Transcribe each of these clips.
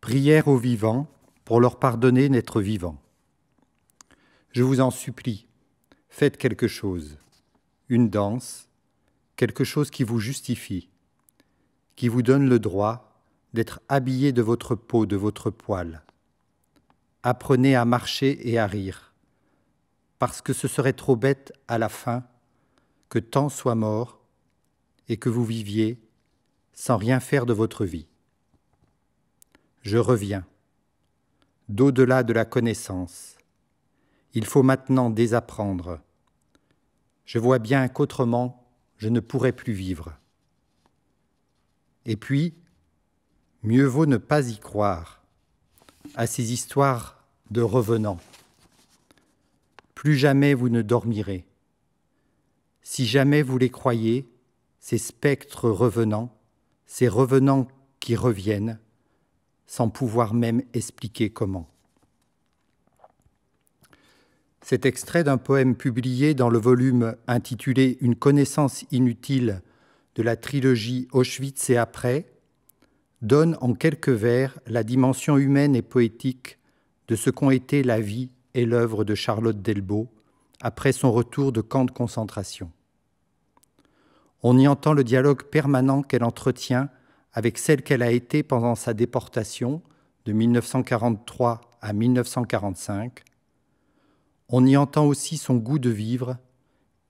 Prière aux vivants pour leur pardonner d'être vivants. Je vous en supplie, faites quelque chose, une danse, quelque chose qui vous justifie, qui vous donne le droit d'être habillé de votre peau, de votre poil. Apprenez à marcher et à rire, parce que ce serait trop bête à la fin que tant soit mort et que vous viviez sans rien faire de votre vie. Je reviens, d'au-delà de la connaissance. Il faut maintenant désapprendre. Je vois bien qu'autrement, je ne pourrais plus vivre. Et puis, mieux vaut ne pas y croire à ces histoires de revenants. Plus jamais vous ne dormirez. Si jamais vous les croyez, ces spectres revenants, ces revenants qui reviennent, sans pouvoir même expliquer comment. Cet extrait d'un poème publié dans le volume intitulé Une connaissance inutile de la trilogie Auschwitz et après donne en quelques vers la dimension humaine et poétique de ce qu'ont été la vie et l'œuvre de Charlotte Delbo après son retour de camp de concentration. On y entend le dialogue permanent qu'elle entretient avec celle qu'elle a été pendant sa déportation de 1943 à 1945. On y entend aussi son goût de vivre,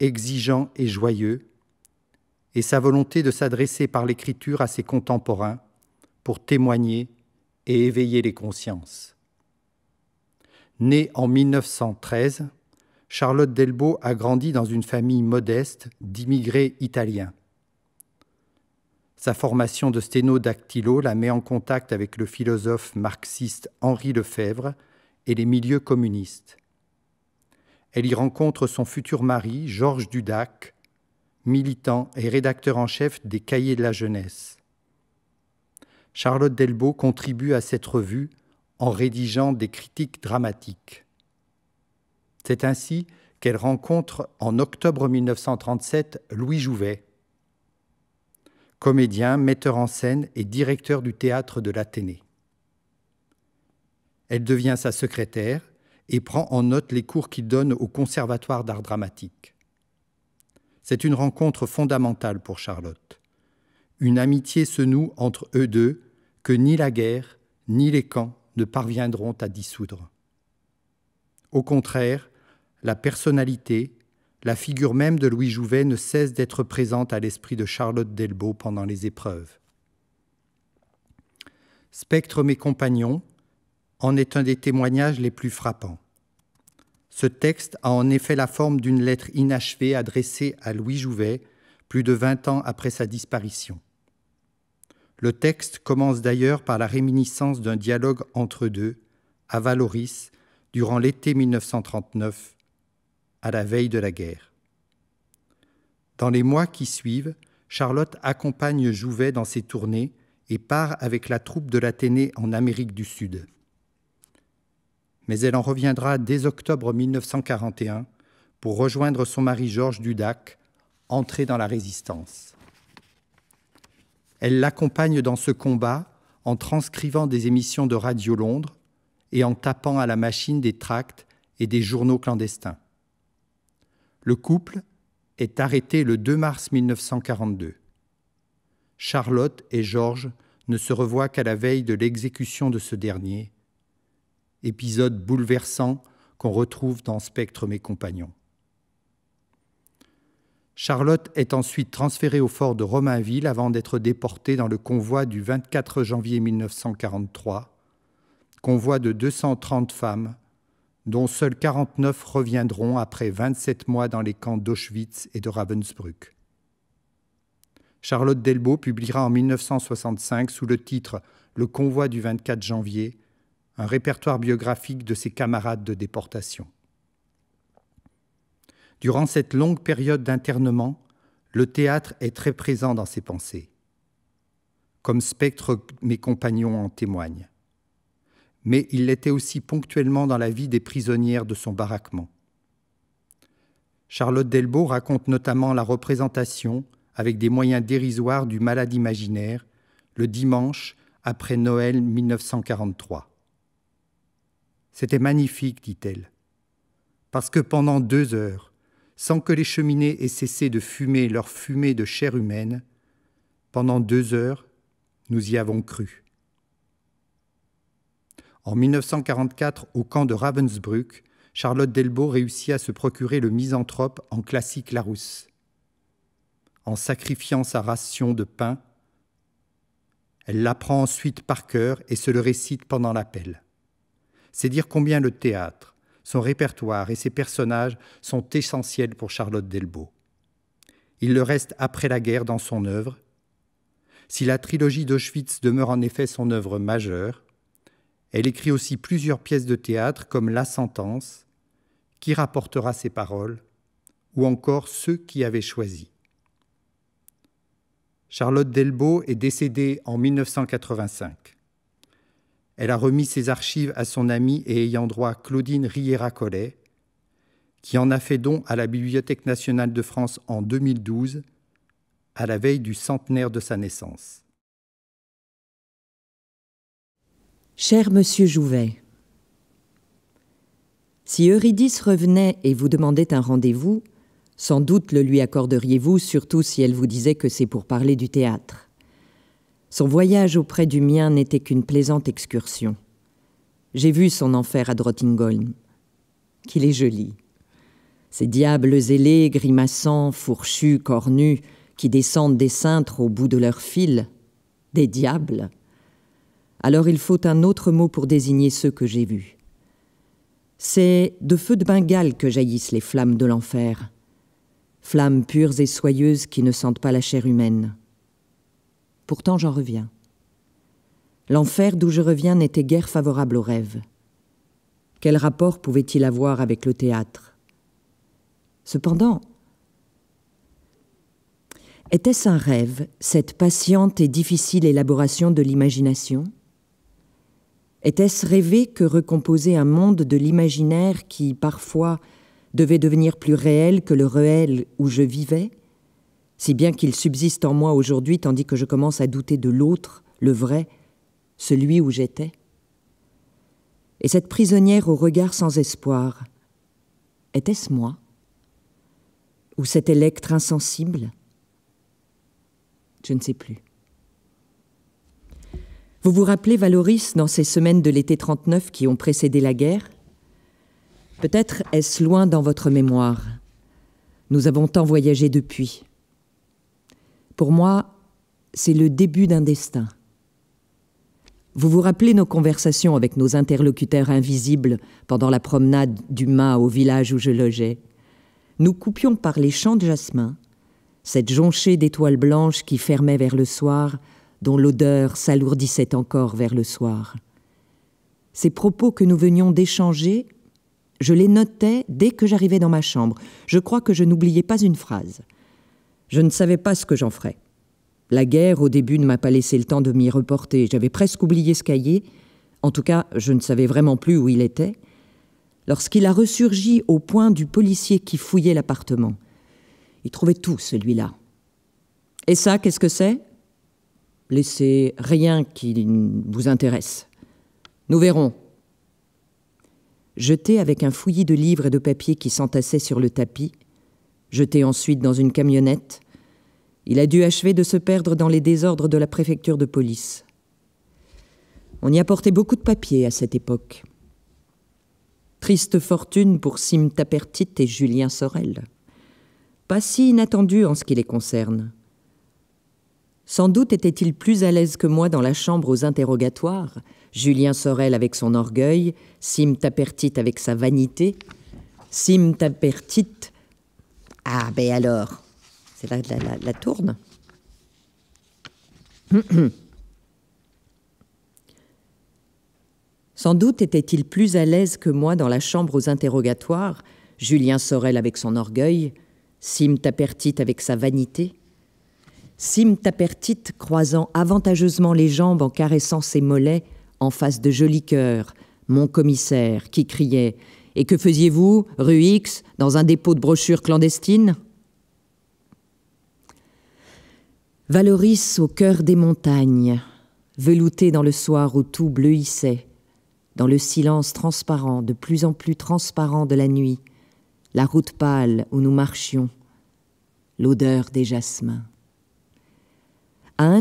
exigeant et joyeux, et sa volonté de s'adresser par l'écriture à ses contemporains pour témoigner et éveiller les consciences. Née en 1913, Charlotte Delbo a grandi dans une famille modeste d'immigrés italiens. Sa formation de sténodactylo la met en contact avec le philosophe marxiste Henri Lefebvre et les milieux communistes. Elle y rencontre son futur mari, Georges Dudac, militant et rédacteur en chef des Cahiers de la jeunesse. Charlotte Delbo contribue à cette revue en rédigeant des critiques dramatiques. C'est ainsi qu'elle rencontre en octobre 1937 Louis Jouvet, comédien, metteur en scène et directeur du théâtre de l'Athénée. Elle devient sa secrétaire et prend en note les cours qu'il donne au Conservatoire d'art dramatique. C'est une rencontre fondamentale pour Charlotte. Une amitié se noue entre eux deux que ni la guerre ni les camps ne parviendront à dissoudre. Au contraire, la personnalité, la figure même de Louis Jouvet ne cesse d'être présente à l'esprit de Charlotte Delbo pendant les épreuves. Spectre mes compagnons en est un des témoignages les plus frappants. Ce texte a en effet la forme d'une lettre inachevée adressée à Louis Jouvet plus de vingt ans après sa disparition. Le texte commence d'ailleurs par la réminiscence d'un dialogue entre deux, à Valoris, durant l'été 1939, à la veille de la guerre. Dans les mois qui suivent, Charlotte accompagne Jouvet dans ses tournées et part avec la troupe de l'Athénée en Amérique du Sud. Mais elle en reviendra dès octobre 1941 pour rejoindre son mari Georges Dudac, entré dans la résistance. Elle l'accompagne dans ce combat en transcrivant des émissions de Radio Londres et en tapant à la machine des tracts et des journaux clandestins. Le couple est arrêté le 2 mars 1942. Charlotte et Georges ne se revoient qu'à la veille de l'exécution de ce dernier, épisode bouleversant qu'on retrouve dans Spectre Mes Compagnons. Charlotte est ensuite transférée au fort de Romainville avant d'être déportée dans le convoi du 24 janvier 1943, convoi de 230 femmes dont seuls 49 reviendront après 27 mois dans les camps d'Auschwitz et de Ravensbrück. Charlotte Delbo publiera en 1965 sous le titre Le convoi du 24 janvier un répertoire biographique de ses camarades de déportation. Durant cette longue période d'internement, le théâtre est très présent dans ses pensées. Comme spectre, mes compagnons en témoignent mais il l'était aussi ponctuellement dans la vie des prisonnières de son baraquement. Charlotte Delbo raconte notamment la représentation, avec des moyens dérisoires, du malade imaginaire, le dimanche, après Noël 1943. C'était magnifique, dit-elle, parce que pendant deux heures, sans que les cheminées aient cessé de fumer leur fumée de chair humaine, pendant deux heures, nous y avons cru. En 1944, au camp de Ravensbrück, Charlotte Delbo réussit à se procurer le misanthrope en classique Larousse. En sacrifiant sa ration de pain, elle l'apprend ensuite par cœur et se le récite pendant l'appel. C'est dire combien le théâtre, son répertoire et ses personnages sont essentiels pour Charlotte Delbo. Il le reste après la guerre dans son œuvre. Si la trilogie d'Auschwitz demeure en effet son œuvre majeure, elle écrit aussi plusieurs pièces de théâtre comme La Sentence, Qui rapportera ses paroles, ou encore Ceux qui avaient choisi. Charlotte Delbo est décédée en 1985. Elle a remis ses archives à son amie et ayant droit Claudine Riera-Collet, qui en a fait don à la Bibliothèque nationale de France en 2012, à la veille du centenaire de sa naissance. Cher monsieur Jouvet, si Eurydice revenait et vous demandait un rendez-vous, sans doute le lui accorderiez-vous, surtout si elle vous disait que c'est pour parler du théâtre. Son voyage auprès du mien n'était qu'une plaisante excursion. J'ai vu son enfer à Drottingholm. Qu'il est joli. Ces diables ailés, grimaçants, fourchus, cornus, qui descendent des cintres au bout de leurs fils. Des diables alors il faut un autre mot pour désigner ceux que j'ai vus. C'est de feu de Bengale que jaillissent les flammes de l'enfer, flammes pures et soyeuses qui ne sentent pas la chair humaine. Pourtant j'en reviens. L'enfer d'où je reviens n'était guère favorable au rêve. Quel rapport pouvait-il avoir avec le théâtre? Cependant, était-ce un rêve, cette patiente et difficile élaboration de l'imagination? Était-ce rêver que recomposer un monde de l'imaginaire qui, parfois, devait devenir plus réel que le réel où je vivais, si bien qu'il subsiste en moi aujourd'hui tandis que je commence à douter de l'autre, le vrai, celui où j'étais. Et cette prisonnière au regard sans espoir, était-ce moi? Ou cet électre insensible? Je ne sais plus. Vous vous rappelez Valoris dans ces semaines de l'été 39 qui ont précédé la guerre? Peut-être est-ce loin dans votre mémoire. Nous avons tant voyagé depuis. Pour moi, c'est le début d'un destin. Vous vous rappelez nos conversations avec nos interlocuteurs invisibles pendant la promenade du mât au village où je logeais? Nous coupions par les champs de jasmin, cette jonchée d'étoiles blanches qui fermait vers le soir dont l'odeur s'alourdissait encore vers le soir. Ces propos que nous venions d'échanger, je les notais dès que j'arrivais dans ma chambre. Je crois que je n'oubliais pas une phrase. Je ne savais pas ce que j'en ferais. La guerre, au début, ne m'a pas laissé le temps de m'y reporter. J'avais presque oublié ce cahier. En tout cas, je ne savais vraiment plus où il était. Lorsqu'il a ressurgi au point du policier qui fouillait l'appartement. Il trouvait tout, celui-là. Et ça, qu'est-ce que c'est? Laissez rien qui vous intéresse. Nous verrons. Jeté avec un fouillis de livres et de papiers qui s'entassaient sur le tapis, jeté ensuite dans une camionnette, il a dû achever de se perdre dans les désordres de la préfecture de police. On y apportait beaucoup de papiers à cette époque. Triste fortune pour Sim Tapertit et Julien Sorel. Pas si inattendu en ce qui les concerne. Sans doute était-il plus à l'aise que moi dans la chambre aux interrogatoires, Julien Sorel avec son orgueil, Sim Tapertit avec sa vanité. Sim Tapertit. Ah, ben alors, c'est là la, la, la tourne. Sans doute était-il plus à l'aise que moi dans la chambre aux interrogatoires, Julien Sorel avec son orgueil, Sim Tapertit avec sa vanité. Sim Tapertit croisant avantageusement les jambes en caressant ses mollets en face de joli cœur, mon commissaire, qui criait Et que faisiez-vous, rue X, dans un dépôt de brochures clandestines Valoris au cœur des montagnes, velouté dans le soir où tout bleuissait, dans le silence transparent, de plus en plus transparent de la nuit, la route pâle où nous marchions, l'odeur des jasmins.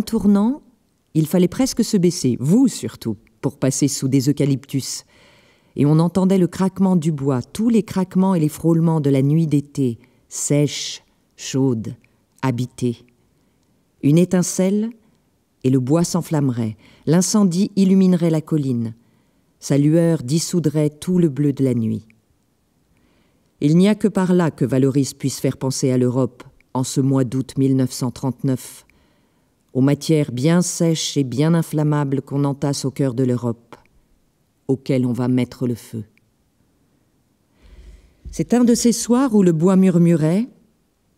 Tournant, il fallait presque se baisser, vous surtout, pour passer sous des eucalyptus, et on entendait le craquement du bois, tous les craquements et les frôlements de la nuit d'été, sèche, chaude, habitée. Une étincelle, et le bois s'enflammerait, l'incendie illuminerait la colline, sa lueur dissoudrait tout le bleu de la nuit. Il n'y a que par là que Valoris puisse faire penser à l'Europe en ce mois d'août 1939, aux matières bien sèches et bien inflammables qu'on entasse au cœur de l'Europe, auxquelles on va mettre le feu. C'est un de ces soirs où le bois murmurait,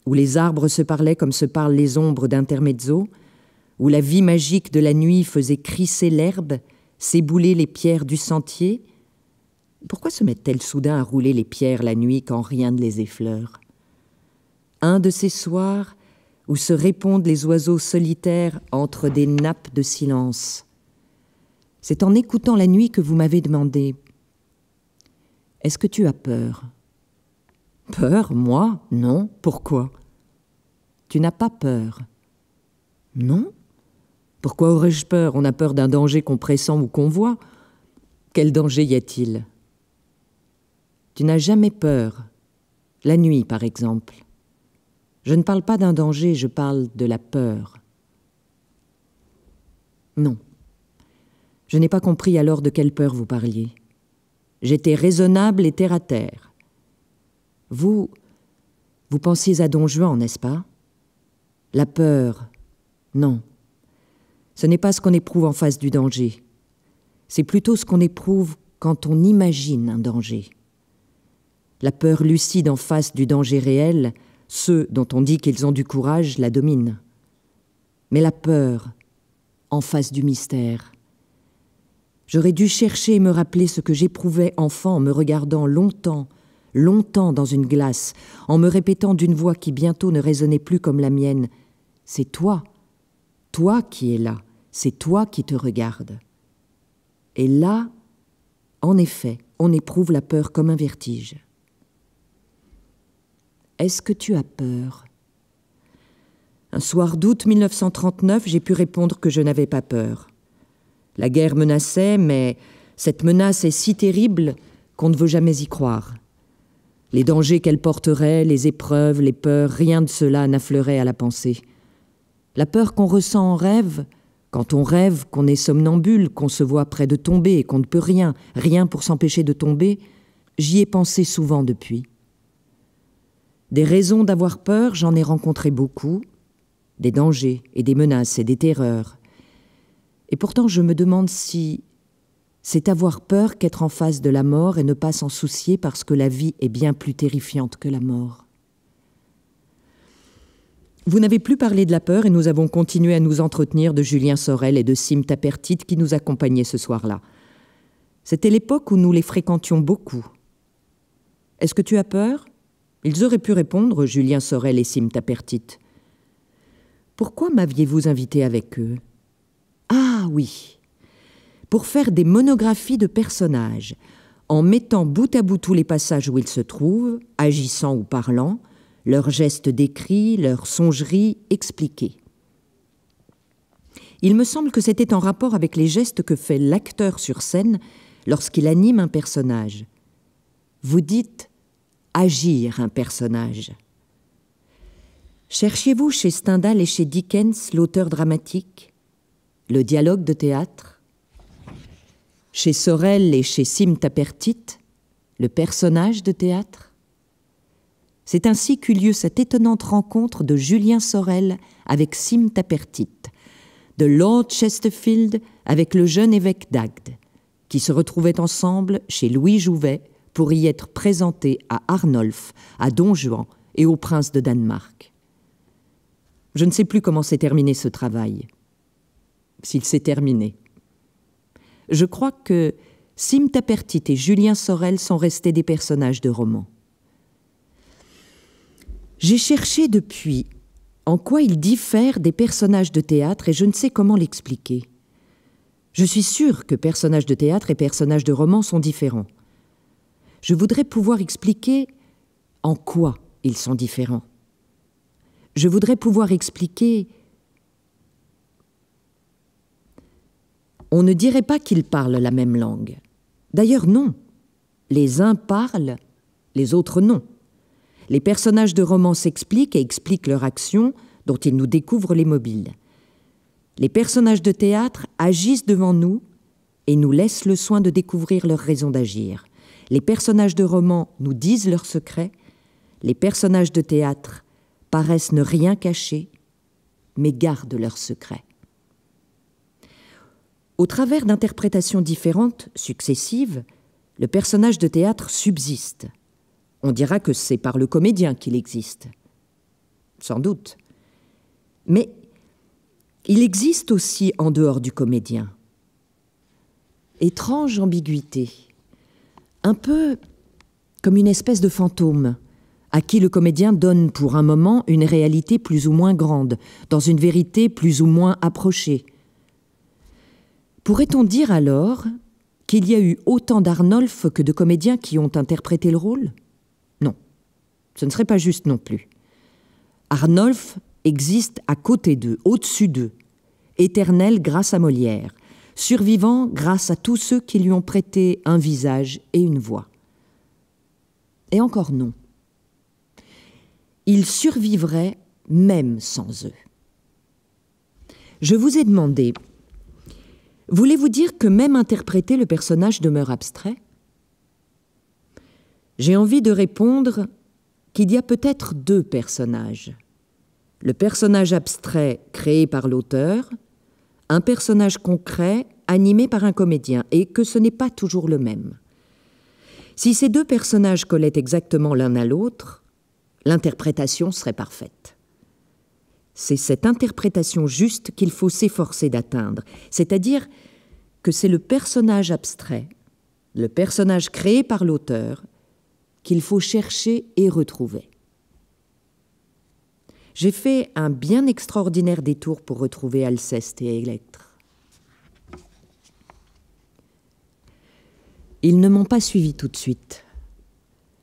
où les arbres se parlaient comme se parlent les ombres d'intermezzo, où la vie magique de la nuit faisait crisser l'herbe, s'ébouler les pierres du sentier. Pourquoi se mettent-elles soudain à rouler les pierres la nuit quand rien ne les effleure? Un de ces soirs où se répondent les oiseaux solitaires entre des nappes de silence. C'est en écoutant la nuit que vous m'avez demandé Est-ce que tu as peur? Peur, moi? Non. Pourquoi? Tu n'as pas peur? Non Pourquoi aurais-je peur? On a peur d'un danger qu'on pressent ou qu'on voit. Quel danger y a-t-il? Tu n'as jamais peur? La nuit, par exemple. Je ne parle pas d'un danger, je parle de la peur. Non. Je n'ai pas compris alors de quelle peur vous parliez. J'étais raisonnable et terre à terre. Vous, vous pensiez à Don Juan, n'est-ce pas? La peur, non. Ce n'est pas ce qu'on éprouve en face du danger. C'est plutôt ce qu'on éprouve quand on imagine un danger. La peur lucide en face du danger réel, ceux dont on dit qu'ils ont du courage la dominent. Mais la peur, en face du mystère. J'aurais dû chercher et me rappeler ce que j'éprouvais enfant en me regardant longtemps, longtemps dans une glace, en me répétant d'une voix qui bientôt ne résonnait plus comme la mienne. C'est toi, toi qui es là, c'est toi qui te regardes. Et là, en effet, on éprouve la peur comme un vertige. Est-ce que tu as peur? Un soir d'août 1939, j'ai pu répondre que je n'avais pas peur. La guerre menaçait, mais cette menace est si terrible qu'on ne veut jamais y croire. Les dangers qu'elle porterait, les épreuves, les peurs, rien de cela n'affleurait à la pensée. La peur qu'on ressent en rêve, quand on rêve qu'on est somnambule, qu'on se voit près de tomber et qu'on ne peut rien, rien pour s'empêcher de tomber, j'y ai pensé souvent depuis. Des raisons d'avoir peur, j'en ai rencontré beaucoup, des dangers et des menaces et des terreurs. Et pourtant je me demande si c'est avoir peur qu'être en face de la mort et ne pas s'en soucier parce que la vie est bien plus terrifiante que la mort. Vous n'avez plus parlé de la peur et nous avons continué à nous entretenir de Julien Sorel et de Sim Tapertite qui nous accompagnaient ce soir-là. C'était l'époque où nous les fréquentions beaucoup. Est-ce que tu as peur? Ils auraient pu répondre, Julien Sorel et Sim Tapertite. Pourquoi m'aviez-vous invité avec eux? Ah oui, pour faire des monographies de personnages, en mettant bout à bout tous les passages où ils se trouvent, agissant ou parlant, leurs gestes décrits, leurs songeries expliquées. Il me semble que c'était en rapport avec les gestes que fait l'acteur sur scène lorsqu'il anime un personnage. Vous dites agir un personnage. Cherchiez-vous chez Stendhal et chez Dickens l'auteur dramatique, le dialogue de théâtre? Chez Sorel et chez Sim Tapertit, le personnage de théâtre? C'est ainsi qu'eut lieu cette étonnante rencontre de Julien Sorel avec Sim Tapertit, de Lord Chesterfield avec le jeune évêque d'Agde, qui se retrouvaient ensemble chez Louis Jouvet pour y être présenté à Arnolphe, à Don Juan et au prince de Danemark. Je ne sais plus comment s'est terminé ce travail, s'il s'est terminé. Je crois que Sim Tapertit et Julien Sorel sont restés des personnages de roman. J'ai cherché depuis en quoi ils diffèrent des personnages de théâtre et je ne sais comment l'expliquer. Je suis sûre que personnages de théâtre et personnages de roman sont différents. Je voudrais pouvoir expliquer en quoi ils sont différents. Je voudrais pouvoir expliquer... On ne dirait pas qu'ils parlent la même langue. D'ailleurs, non. Les uns parlent, les autres non. Les personnages de romans s'expliquent et expliquent leur action dont ils nous découvrent les mobiles. Les personnages de théâtre agissent devant nous et nous laissent le soin de découvrir leurs raisons d'agir. Les personnages de romans nous disent leurs secrets. Les personnages de théâtre paraissent ne rien cacher, mais gardent leurs secrets. Au travers d'interprétations différentes, successives, le personnage de théâtre subsiste. On dira que c'est par le comédien qu'il existe. Sans doute. Mais il existe aussi en dehors du comédien. Étrange ambiguïté. Un peu comme une espèce de fantôme à qui le comédien donne pour un moment une réalité plus ou moins grande, dans une vérité plus ou moins approchée. Pourrait-on dire alors qu'il y a eu autant d'Arnolphe que de comédiens qui ont interprété le rôle? Non, ce ne serait pas juste non plus. Arnolphe existe à côté d'eux, au-dessus d'eux, éternel grâce à Molière, survivant grâce à tous ceux qui lui ont prêté un visage et une voix. Et encore non. Il survivrait même sans eux. Je vous ai demandé, voulez-vous dire que même interpréter le personnage demeure abstrait? J'ai envie de répondre qu'il y a peut-être deux personnages le personnage abstrait créé par l'auteur, un personnage concret animé par un comédien, et que ce n'est pas toujours le même. Si ces deux personnages collaient exactement l'un à l'autre, l'interprétation serait parfaite. C'est cette interprétation juste qu'il faut s'efforcer d'atteindre, c'est-à-dire que c'est le personnage abstrait, le personnage créé par l'auteur, qu'il faut chercher et retrouver. J'ai fait un bien extraordinaire détour pour retrouver Alceste et Électre. Ils ne m'ont pas suivi tout de suite.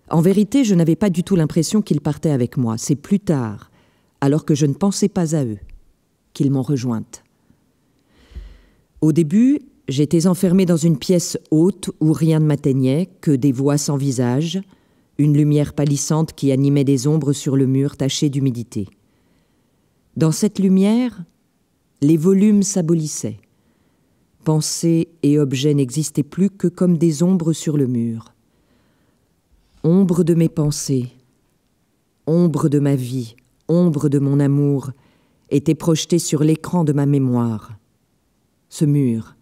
En vérité, je n'avais pas du tout l'impression qu'ils partaient avec moi. C'est plus tard, alors que je ne pensais pas à eux, qu'ils m'ont rejointe. Au début, j'étais enfermée dans une pièce haute où rien ne m'atteignait, que des voix sans visage, une lumière pâlissante qui animait des ombres sur le mur taché d'humidité. Dans cette lumière, les volumes s'abolissaient. Pensées et objets n'existaient plus que comme des ombres sur le mur. Ombre de mes pensées, ombre de ma vie, ombre de mon amour, étaient projetées sur l'écran de ma mémoire. Ce mur,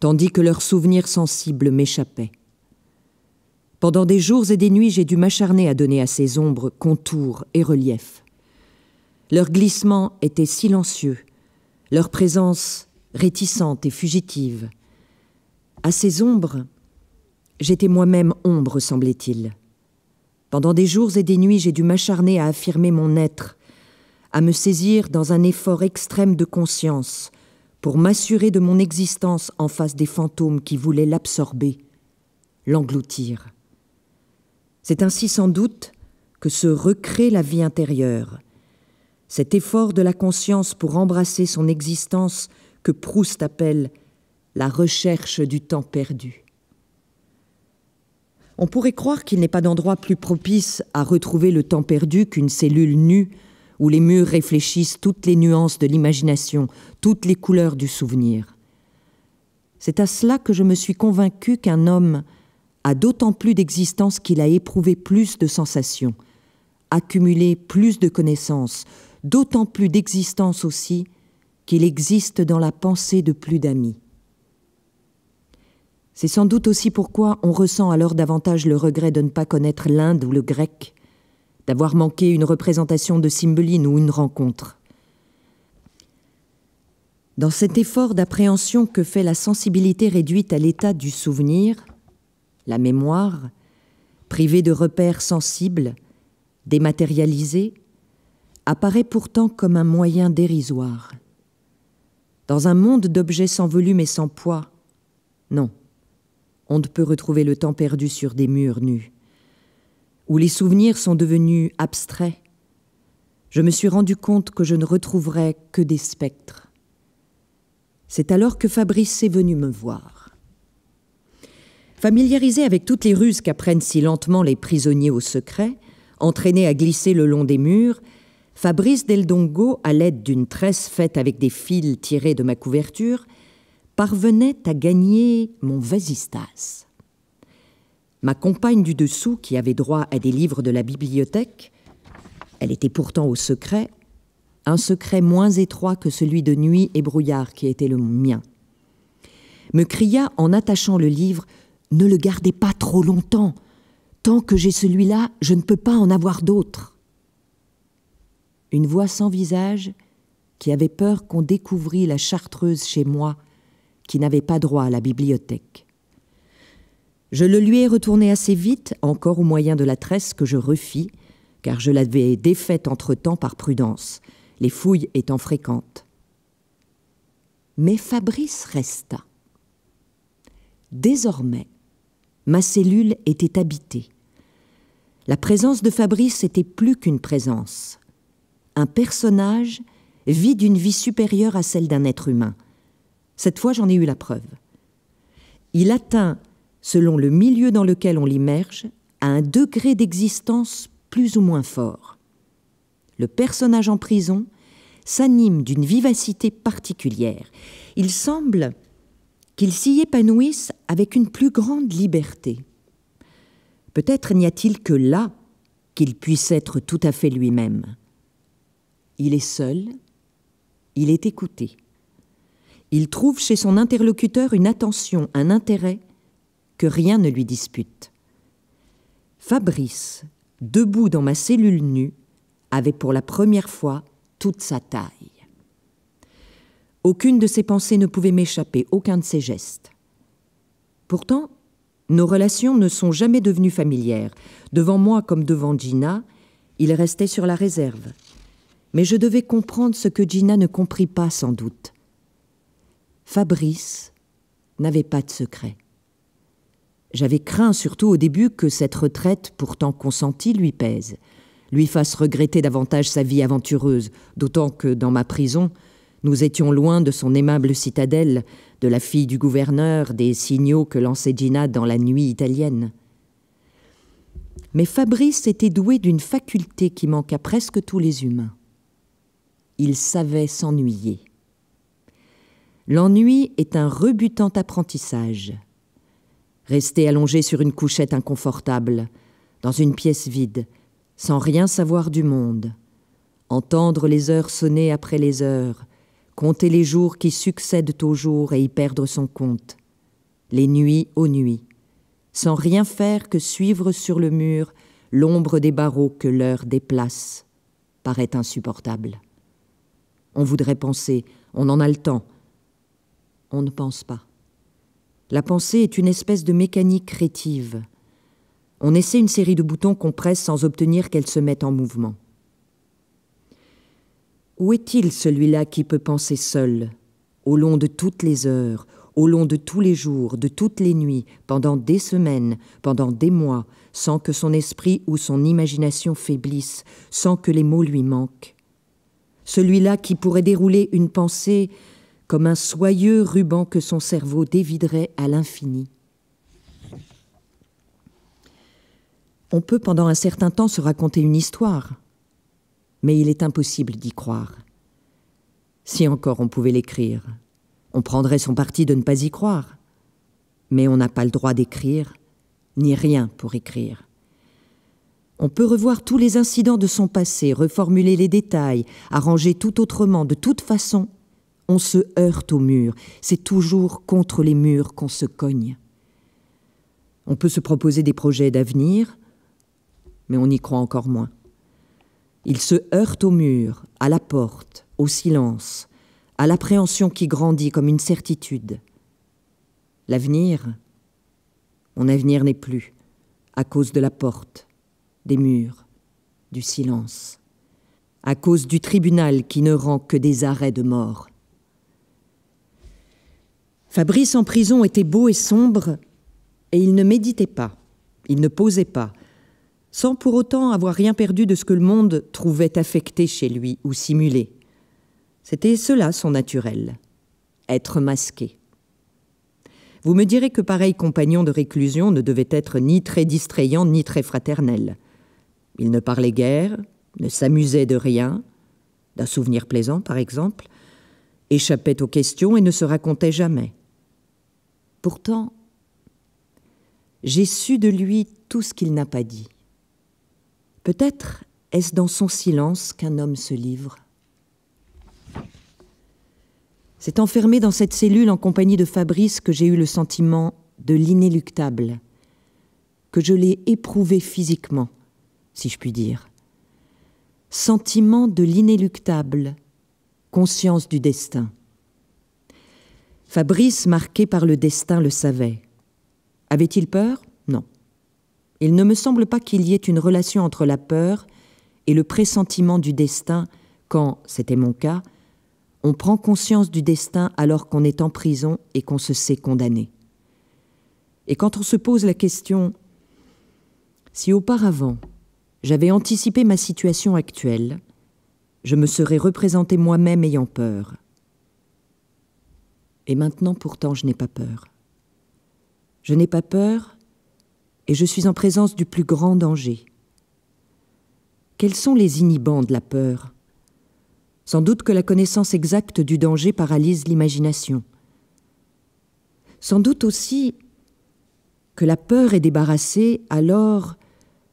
tandis que leurs souvenirs sensibles m'échappaient. Pendant des jours et des nuits, j'ai dû m'acharner à donner à ces ombres contours et relief. Leur glissement était silencieux, leur présence réticente et fugitive. À ces ombres, j'étais moi-même ombre, semblait-il. Pendant des jours et des nuits, j'ai dû m'acharner à affirmer mon être, à me saisir dans un effort extrême de conscience pour m'assurer de mon existence en face des fantômes qui voulaient l'absorber, l'engloutir. C'est ainsi sans doute que se recrée la vie intérieure, cet effort de la conscience pour embrasser son existence que Proust appelle la recherche du temps perdu. On pourrait croire qu'il n'est pas d'endroit plus propice à retrouver le temps perdu qu'une cellule nue où les murs réfléchissent toutes les nuances de l'imagination, toutes les couleurs du souvenir. C'est à cela que je me suis convaincu qu'un homme a d'autant plus d'existence qu'il a éprouvé plus de sensations, accumulé plus de connaissances, d'autant plus d'existence aussi qu'il existe dans la pensée de plus d'amis. C'est sans doute aussi pourquoi on ressent alors davantage le regret de ne pas connaître l'Inde ou le grec, d'avoir manqué une représentation de Cymbeline ou une rencontre. Dans cet effort d'appréhension que fait la sensibilité réduite à l'état du souvenir, la mémoire, privée de repères sensibles, dématérialisée, apparaît pourtant comme un moyen dérisoire. Dans un monde d'objets sans volume et sans poids, non, on ne peut retrouver le temps perdu sur des murs nus, où les souvenirs sont devenus abstraits. Je me suis rendu compte que je ne retrouverais que des spectres. C'est alors que Fabrice est venu me voir. Familiarisé avec toutes les ruses qu'apprennent si lentement les prisonniers au secret, entraîné à glisser le long des murs, Fabrice Del Dongo, à l'aide d'une tresse faite avec des fils tirés de ma couverture, parvenait à gagner mon vasistas. Ma compagne du dessous, qui avait droit à des livres de la bibliothèque, elle était pourtant au secret, un secret moins étroit que celui de nuit et brouillard qui était le mien, me cria en attachant le livre Ne le gardez pas trop longtemps. Tant que j'ai celui-là, je ne peux pas en avoir d'autres. Une voix sans visage qui avait peur qu'on découvrît la chartreuse chez moi, qui n'avait pas droit à la bibliothèque. Je le lui ai retourné assez vite, encore au moyen de la tresse que je refis, car je l'avais défaite entre-temps par prudence, les fouilles étant fréquentes. Mais Fabrice resta. Désormais, ma cellule était habitée. La présence de Fabrice était plus qu'une présence. Un personnage vit d'une vie supérieure à celle d'un être humain. Cette fois, j'en ai eu la preuve. Il atteint, selon le milieu dans lequel on l'immerge, à un degré d'existence plus ou moins fort. Le personnage en prison s'anime d'une vivacité particulière. Il semble qu'il s'y épanouisse avec une plus grande liberté. Peut-être n'y a-t-il que là qu'il puisse être tout à fait lui-même. Il est seul, il est écouté. Il trouve chez son interlocuteur une attention, un intérêt que rien ne lui dispute. Fabrice, debout dans ma cellule nue, avait pour la première fois toute sa taille. Aucune de ses pensées ne pouvait m'échapper, aucun de ses gestes. Pourtant, nos relations ne sont jamais devenues familières. Devant moi comme devant Gina, il restait sur la réserve. Mais je devais comprendre ce que Gina ne comprit pas sans doute. Fabrice n'avait pas de secret. J'avais craint surtout au début que cette retraite, pourtant consentie, lui pèse, lui fasse regretter davantage sa vie aventureuse, d'autant que dans ma prison, nous étions loin de son aimable citadelle, de la fille du gouverneur, des signaux que lançait Gina dans la nuit italienne. Mais Fabrice était doué d'une faculté qui manque à presque tous les humains. Il savait s'ennuyer. L'ennui est un rebutant apprentissage. Rester allongé sur une couchette inconfortable, dans une pièce vide, sans rien savoir du monde, entendre les heures sonner après les heures, compter les jours qui succèdent aux jours et y perdre son compte, les nuits aux nuits, sans rien faire que suivre sur le mur l'ombre des barreaux que l'heure déplace, paraît insupportable. On voudrait penser, on en a le temps. On ne pense pas. La pensée est une espèce de mécanique créative. On essaie une série de boutons qu'on presse sans obtenir qu'elle se mette en mouvement. Où est-il celui-là qui peut penser seul, au long de toutes les heures, au long de tous les jours, de toutes les nuits, pendant des semaines, pendant des mois, sans que son esprit ou son imagination faiblissent, sans que les mots lui manquent? Celui-là qui pourrait dérouler une pensée comme un soyeux ruban que son cerveau déviderait à l'infini? On peut pendant un certain temps se raconter une histoire, mais il est impossible d'y croire. Si encore on pouvait l'écrire, on prendrait son parti de ne pas y croire, mais on n'a pas le droit d'écrire, ni rien pour écrire. On peut revoir tous les incidents de son passé, reformuler les détails, arranger tout autrement, de toute façon, on se heurte au mur. C'est toujours contre les murs qu'on se cogne. On peut se proposer des projets d'avenir, mais on y croit encore moins. Il se heurte au mur, à la porte, au silence, à l'appréhension qui grandit comme une certitude. L'avenir, mon avenir n'est plus, à cause de la porte, des murs, du silence, à cause du tribunal qui ne rend que des arrêts de mort. Fabrice en prison était beau et sombre, et il ne méditait pas, il ne posait pas, sans pour autant avoir rien perdu de ce que le monde trouvait affecté chez lui ou simulé. C'était cela son naturel, être masqué. Vous me direz que pareil compagnon de réclusion ne devait être ni très distrayant ni très fraternel. Il ne parlait guère, ne s'amusait de rien, d'un souvenir plaisant par exemple, échappait aux questions et ne se racontait jamais. Pourtant, j'ai su de lui tout ce qu'il n'a pas dit. Peut-être est-ce dans son silence qu'un homme se livre. C'est enfermé dans cette cellule en compagnie de Fabrice que j'ai eu le sentiment de l'inéluctable, que je l'ai éprouvé physiquement, si je puis dire. Sentiment de l'inéluctable, conscience du destin. Fabrice, marqué par le destin, le savait. Avait-il peur? Il ne me semble pas qu'il y ait une relation entre la peur et le pressentiment du destin quand, c'était mon cas, on prend conscience du destin alors qu'on est en prison et qu'on se sait condamné. Et quand on se pose la question, si auparavant j'avais anticipé ma situation actuelle, je me serais représenté moi-même ayant peur. Et maintenant pourtant je n'ai pas peur. Je n'ai pas peur et je suis en présence du plus grand danger. Quels sont les inhibants de la peur? Sans doute que la connaissance exacte du danger paralyse l'imagination. Sans doute aussi que la peur est débarrassée alors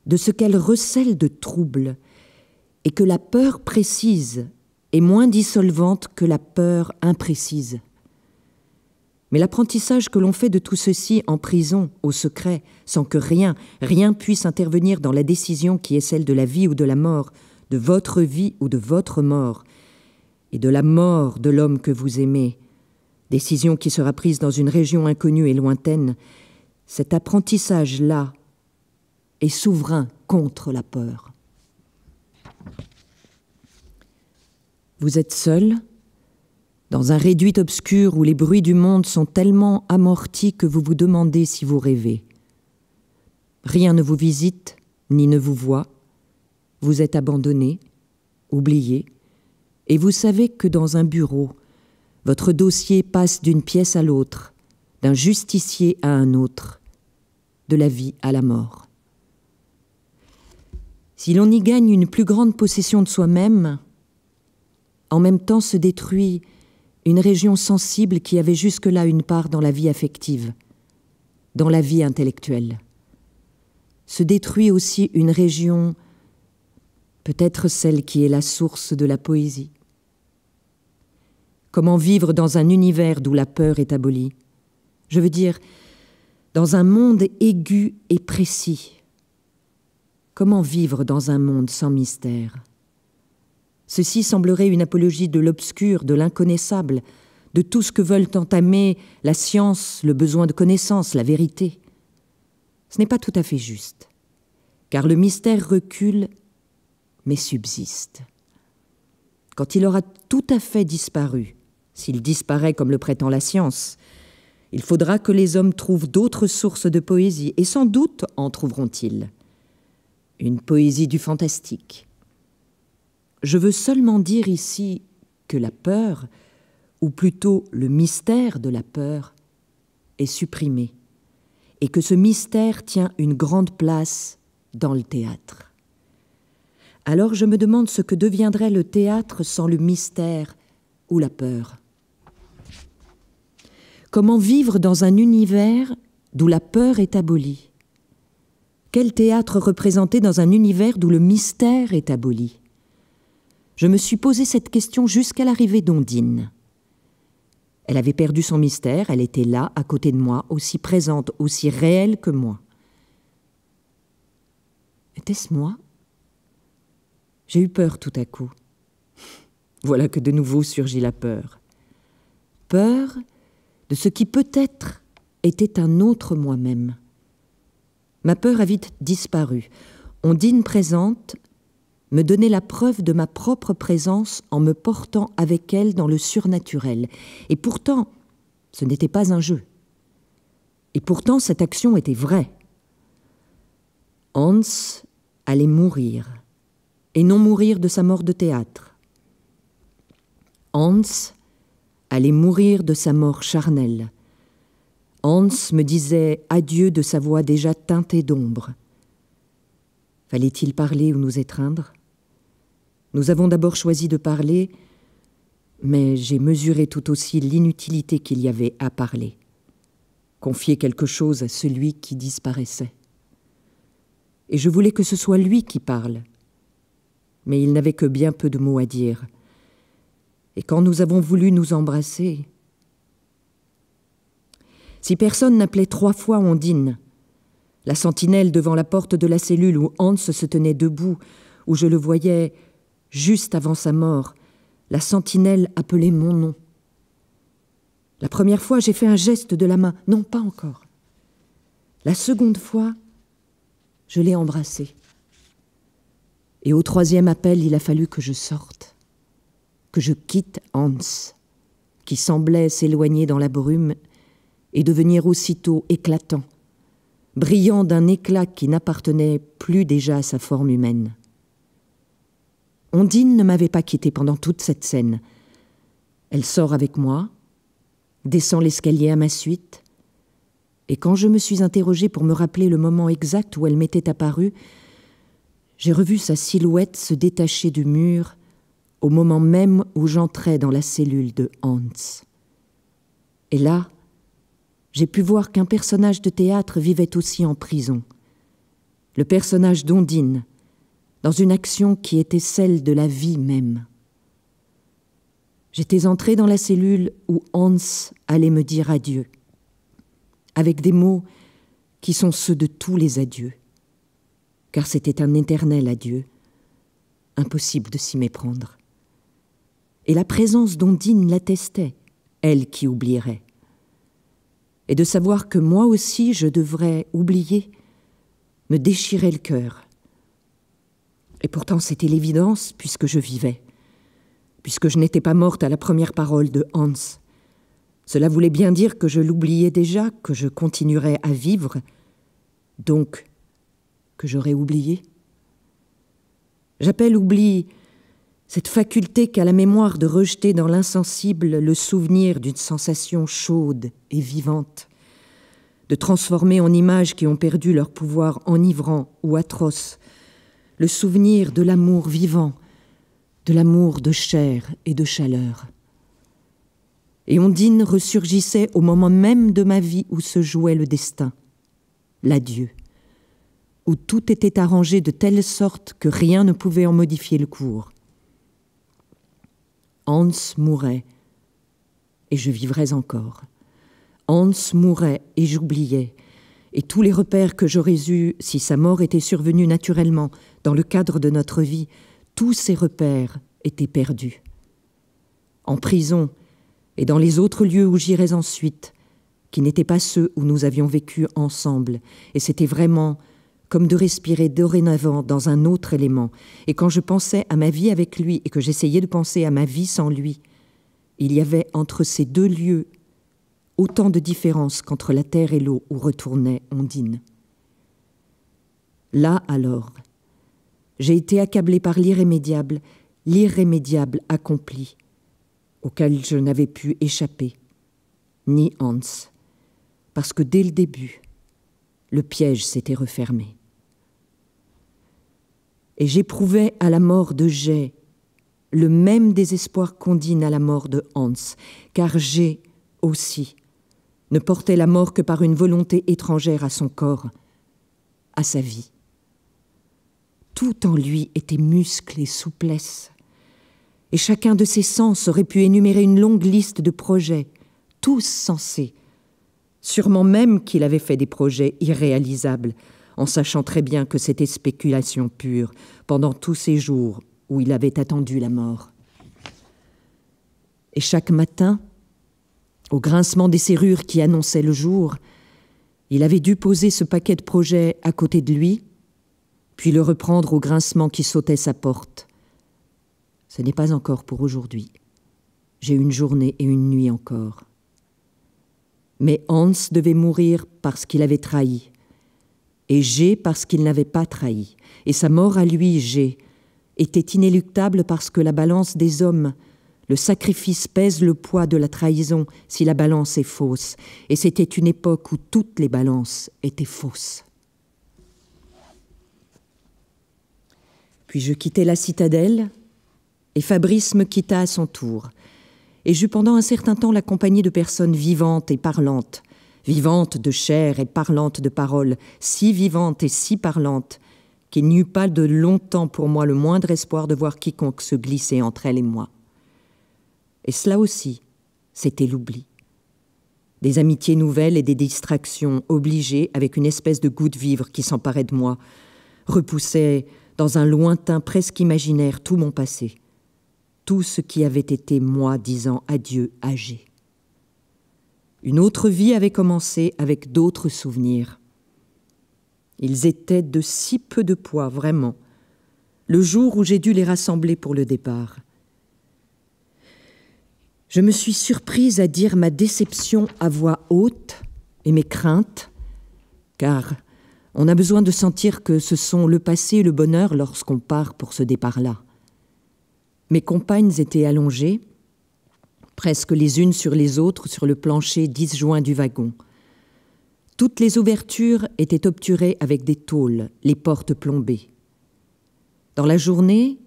de ce qu'elle recèle de trouble, et que la peur précise est moins dissolvante que la peur imprécise. Mais l'apprentissage que l'on fait de tout ceci en prison, au secret, sans que rien, rien puisse intervenir dans la décision qui est celle de la vie ou de la mort, de votre vie ou de votre mort, et de la mort de l'homme que vous aimez, décision qui sera prise dans une région inconnue et lointaine, cet apprentissage-là est souverain contre la peur. Vous êtes seul, dans un réduit obscur où les bruits du monde sont tellement amortis que vous vous demandez si vous rêvez. Rien ne vous visite, ni ne vous voit. Vous êtes abandonné, oublié, et vous savez que dans un bureau, votre dossier passe d'une pièce à l'autre, d'un justicier à un autre, de la vie à la mort. Si l'on y gagne une plus grande possession de soi-même, en même temps se détruit une région sensible qui avait jusque-là une part dans la vie affective, dans la vie intellectuelle. Se détruit aussi une région, peut-être celle qui est la source de la poésie. Comment vivre dans un univers d'où la peur est abolie? Je veux dire, dans un monde aigu et précis. Comment vivre dans un monde sans mystère? Ceci semblerait une apologie de l'obscur, de l'inconnaissable, de tout ce que veulent entamer la science, le besoin de connaissance, la vérité. Ce n'est pas tout à fait juste, car le mystère recule, mais subsiste. Quand il aura tout à fait disparu, s'il disparaît comme le prétend la science. Il faudra que les hommes trouvent d'autres sources de poésie, et sans doute en trouveront-ils. Une poésie du fantastique. Je veux seulement dire ici que la peur, ou plutôt le mystère de la peur, est supprimé, et que ce mystère tient une grande place dans le théâtre. Alors je me demande ce que deviendrait le théâtre sans le mystère ou la peur. Comment vivre dans un univers d'où la peur est abolie? Quel théâtre représenter dans un univers d'où le mystère est aboli? Je me suis posé cette question jusqu'à l'arrivée d'Ondine. Elle avait perdu son mystère, elle était là, à côté de moi, aussi présente, aussi réelle que moi. Était-ce moi? J'ai eu peur tout à coup. Voilà que de nouveau surgit la peur. Peur de ce qui peut-être était un autre moi-même. Ma peur a vite disparu. Ondine présente me donnait la preuve de ma propre présence en me portant avec elle dans le surnaturel. Et pourtant, Ce n'était pas un jeu. Et pourtant, cette action était vraie. Hans allait mourir, et non mourir de sa mort de théâtre. Hans allait mourir de sa mort charnelle. Hans me disait adieu de sa voix déjà teintée d'ombre. Fallait-il parler ou nous étreindre? Nous avons d'abord choisi de parler, mais j'ai mesuré tout aussi l'inutilité qu'il y avait à parler. Confier quelque chose à celui qui disparaissait. Et je voulais que ce soit lui qui parle. Mais il n'avait que bien peu de mots à dire. Et quand nous avons voulu nous embrasser, si personne n'appelait trois fois Ondine, la sentinelle devant la porte de la cellule où Hans se tenait debout, où je le voyais juste avant sa mort, la sentinelle appelait mon nom. La première fois, j'ai fait un geste de la main, non pas encore. La seconde fois, je l'ai embrassé. Et au troisième appel, il a fallu que je sorte, que je quitte Hans, qui semblait s'éloigner dans la brume et devenir aussitôt éclatant, brillant d'un éclat qui n'appartenait plus déjà à sa forme humaine. Ondine ne m'avait pas quitté pendant toute cette scène. Elle sort avec moi, descend l'escalier à ma suite, et quand je me suis interrogée pour me rappeler le moment exact où elle m'était apparue, j'ai revu sa silhouette se détacher du mur au moment même où j'entrais dans la cellule de Hans. Et là, j'ai pu voir qu'un personnage de théâtre vivait aussi en prison. Le personnage d'Ondine, dans une action qui était celle de la vie même. J'étais entré dans la cellule où Hans allait me dire adieu, avec des mots qui sont ceux de tous les adieux, car c'était un éternel adieu, impossible de s'y méprendre. Et la présence d'Ondine l'attestait, elle qui oublierait et de savoir que moi aussi je devrais oublier me déchirait le cœur. Et pourtant c'était l'évidence puisque je vivais, puisque je n'étais pas morte à la première parole de Hans. Cela voulait bien dire que je l'oubliais déjà, que je continuerais à vivre, donc que j'aurais oublié. J'appelle oubli cette faculté qu'a la mémoire de rejeter dans l'insensible le souvenir d'une sensation chaude et vivante, de transformer en images qui ont perdu leur pouvoir enivrant ou atroce le souvenir de l'amour vivant, de l'amour de chair et de chaleur. Et Ondine ressurgissait au moment même de ma vie où se jouait le destin, l'adieu, où tout était arrangé de telle sorte que rien ne pouvait en modifier le cours. Hans mourait, et je vivrais encore. Hans mourait, et j'oubliais, et tous les repères que j'aurais eus si sa mort était survenue naturellement dans le cadre de notre vie, tous ces repères étaient perdus. En prison et dans les autres lieux où j'irais ensuite, qui n'étaient pas ceux où nous avions vécu ensemble, et c'était vraiment comme de respirer dorénavant dans un autre élément, et quand je pensais à ma vie avec lui et que j'essayais de penser à ma vie sans lui, il y avait entre ces deux lieux autant de différence qu'entre la terre et l'eau où retournait Ondine. Là alors, j'ai été accablé par l'irrémédiable, l'irrémédiable accompli, auquel je n'avais pu échapper, ni Hans, parce que dès le début, le piège s'était refermé. Et j'éprouvais à la mort de Jay le même désespoir qu'Ondine à la mort de Hans, car Jay aussi ne portait la mort que par une volonté étrangère à son corps, à sa vie. Tout en lui était muscle et souplesse, et chacun de ses sens aurait pu énumérer une longue liste de projets, tous sensés sûrement même qu'il avait fait des projets irréalisables, en sachant très bien que c'était spéculation pure pendant tous ces jours où il avait attendu la mort. Et chaque matin, au grincement des serrures qui annonçaient le jour, il avait dû poser ce paquet de projets à côté de lui, puis le reprendre au grincement qui sautait sa porte. Ce n'est pas encore pour aujourd'hui. J'ai une journée et une nuit encore. Mais Hans devait mourir parce qu'il avait trahi, et G parce qu'il n'avait pas trahi, et sa mort à lui, G, était inéluctable parce que la balance des hommes, le sacrifice pèse le poids de la trahison si la balance est fausse, et c'était une époque où toutes les balances étaient fausses. Puis je quittai la citadelle, et Fabrice me quitta à son tour, et j'eus pendant un certain temps la compagnie de personnes vivantes et parlantes, vivantes de chair et parlantes de paroles, si vivantes et si parlantes, qu'il n'y eut pas de longtemps pour moi le moindre espoir de voir quiconque se glisser entre elle et moi. Et cela aussi, c'était l'oubli. Des amitiés nouvelles et des distractions obligées avec une espèce de goût de vivre qui s'emparait de moi, repoussaient dans un lointain presque imaginaire tout mon passé, tout ce qui avait été moi disant adieu âgé. Une autre vie avait commencé avec d'autres souvenirs. Ils étaient de si peu de poids, vraiment, le jour où j'ai dû les rassembler pour le départ. Je me suis surprise à dire ma déception à voix haute et mes craintes, car on a besoin de sentir que ce sont le passé et le bonheur lorsqu'on part pour ce départ-là. Mes compagnes étaient allongées, presque les unes sur les autres, sur le plancher disjoint du wagon. Toutes les ouvertures étaient obturées avec des tôles, les portes plombées. Dans la journée,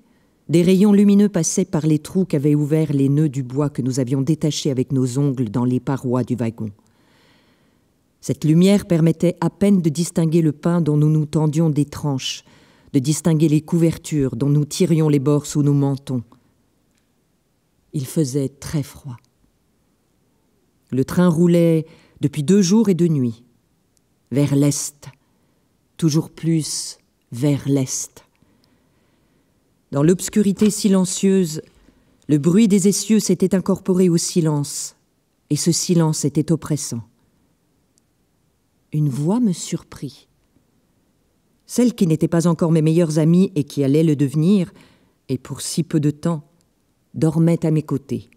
des rayons lumineux passaient par les trous qu'avaient ouverts les nœuds du bois que nous avions détachés avec nos ongles dans les parois du wagon. Cette lumière permettait à peine de distinguer le pain dont nous nous tendions des tranches, de distinguer les couvertures dont nous tirions les bords sous nos mentons. Il faisait très froid. Le train roulait depuis deux jours et deux nuits, vers l'est, toujours plus vers l'est. Dans l'obscurité silencieuse, le bruit des essieux s'était incorporé au silence, et ce silence était oppressant une voix me surprit. Celle qui n'était pas encore mes meilleures amies et qui allait le devenir, et pour si peu de temps, dormait à mes côtés.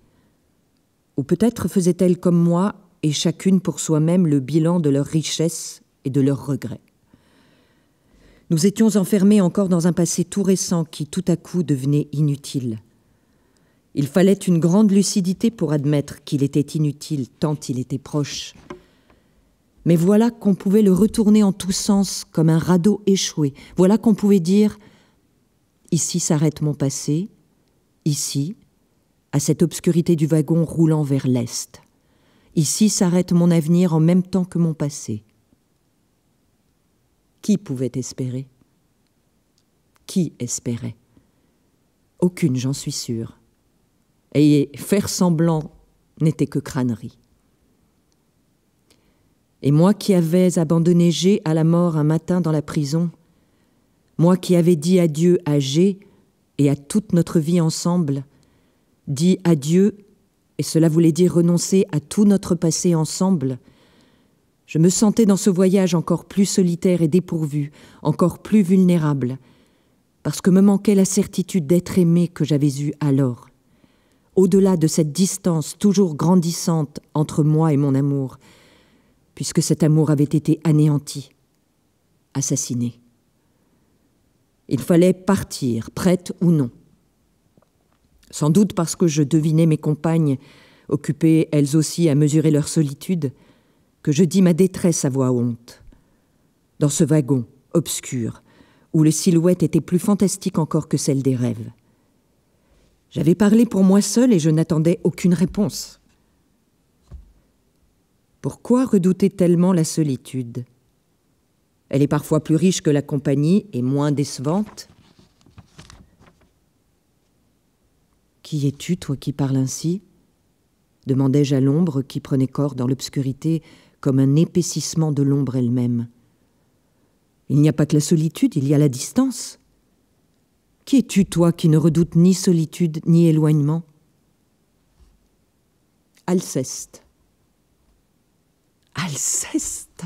Ou peut-être faisait-elle comme moi, et chacune pour soi-même le bilan de leur richesse et de leurs regrets. Nous étions enfermés encore dans un passé tout récent qui tout à coup devenait inutile. Il fallait une grande lucidité pour admettre qu'il était inutile tant il était proche mais voilà qu'on pouvait le retourner en tous sens comme un radeau échoué. Voilà qu'on pouvait dire Ici s'arrête mon passé, ici, à cette obscurité du wagon roulant vers l'est. Ici s'arrête mon avenir en même temps que mon passé. Qui pouvait espérer? Qui espérait? Aucune, j'en suis sûre. Et faire semblant n'était que crânerie. Et moi qui avais abandonné G à la mort un matin dans la prison, moi qui avais dit adieu à G et à toute notre vie ensemble, dit adieu, et cela voulait dire renoncer à tout notre passé ensemble, je me sentais dans ce voyage encore plus solitaire et dépourvu, encore plus vulnérable, parce que me manquait la certitude d'être aimé que j'avais eue alors. Au-delà de cette distance toujours grandissante entre moi et mon amour, puisque cet amour avait été anéanti, assassiné. Il fallait partir, prête ou non. Sans doute parce que je devinais mes compagnes occupées elles aussi à mesurer leur solitude, que je dis ma détresse à voix honte. Dans ce wagon, obscur, où les silhouettes étaient plus fantastiques encore que celles des rêves. J'avais parlé pour moi seule et je n'attendais aucune réponse. Pourquoi redouter tellement la solitude? Elle est parfois plus riche que la compagnie et moins décevante. Qui es-tu, toi qui parles ainsi? demandai-je à l'ombre qui prenait corps dans l'obscurité comme un épaississement de l'ombre elle-même. Il n'y a pas que la solitude, il y a la distance. Qui es-tu, toi, qui ne redoute ni solitude ni éloignement? Alceste. Alceste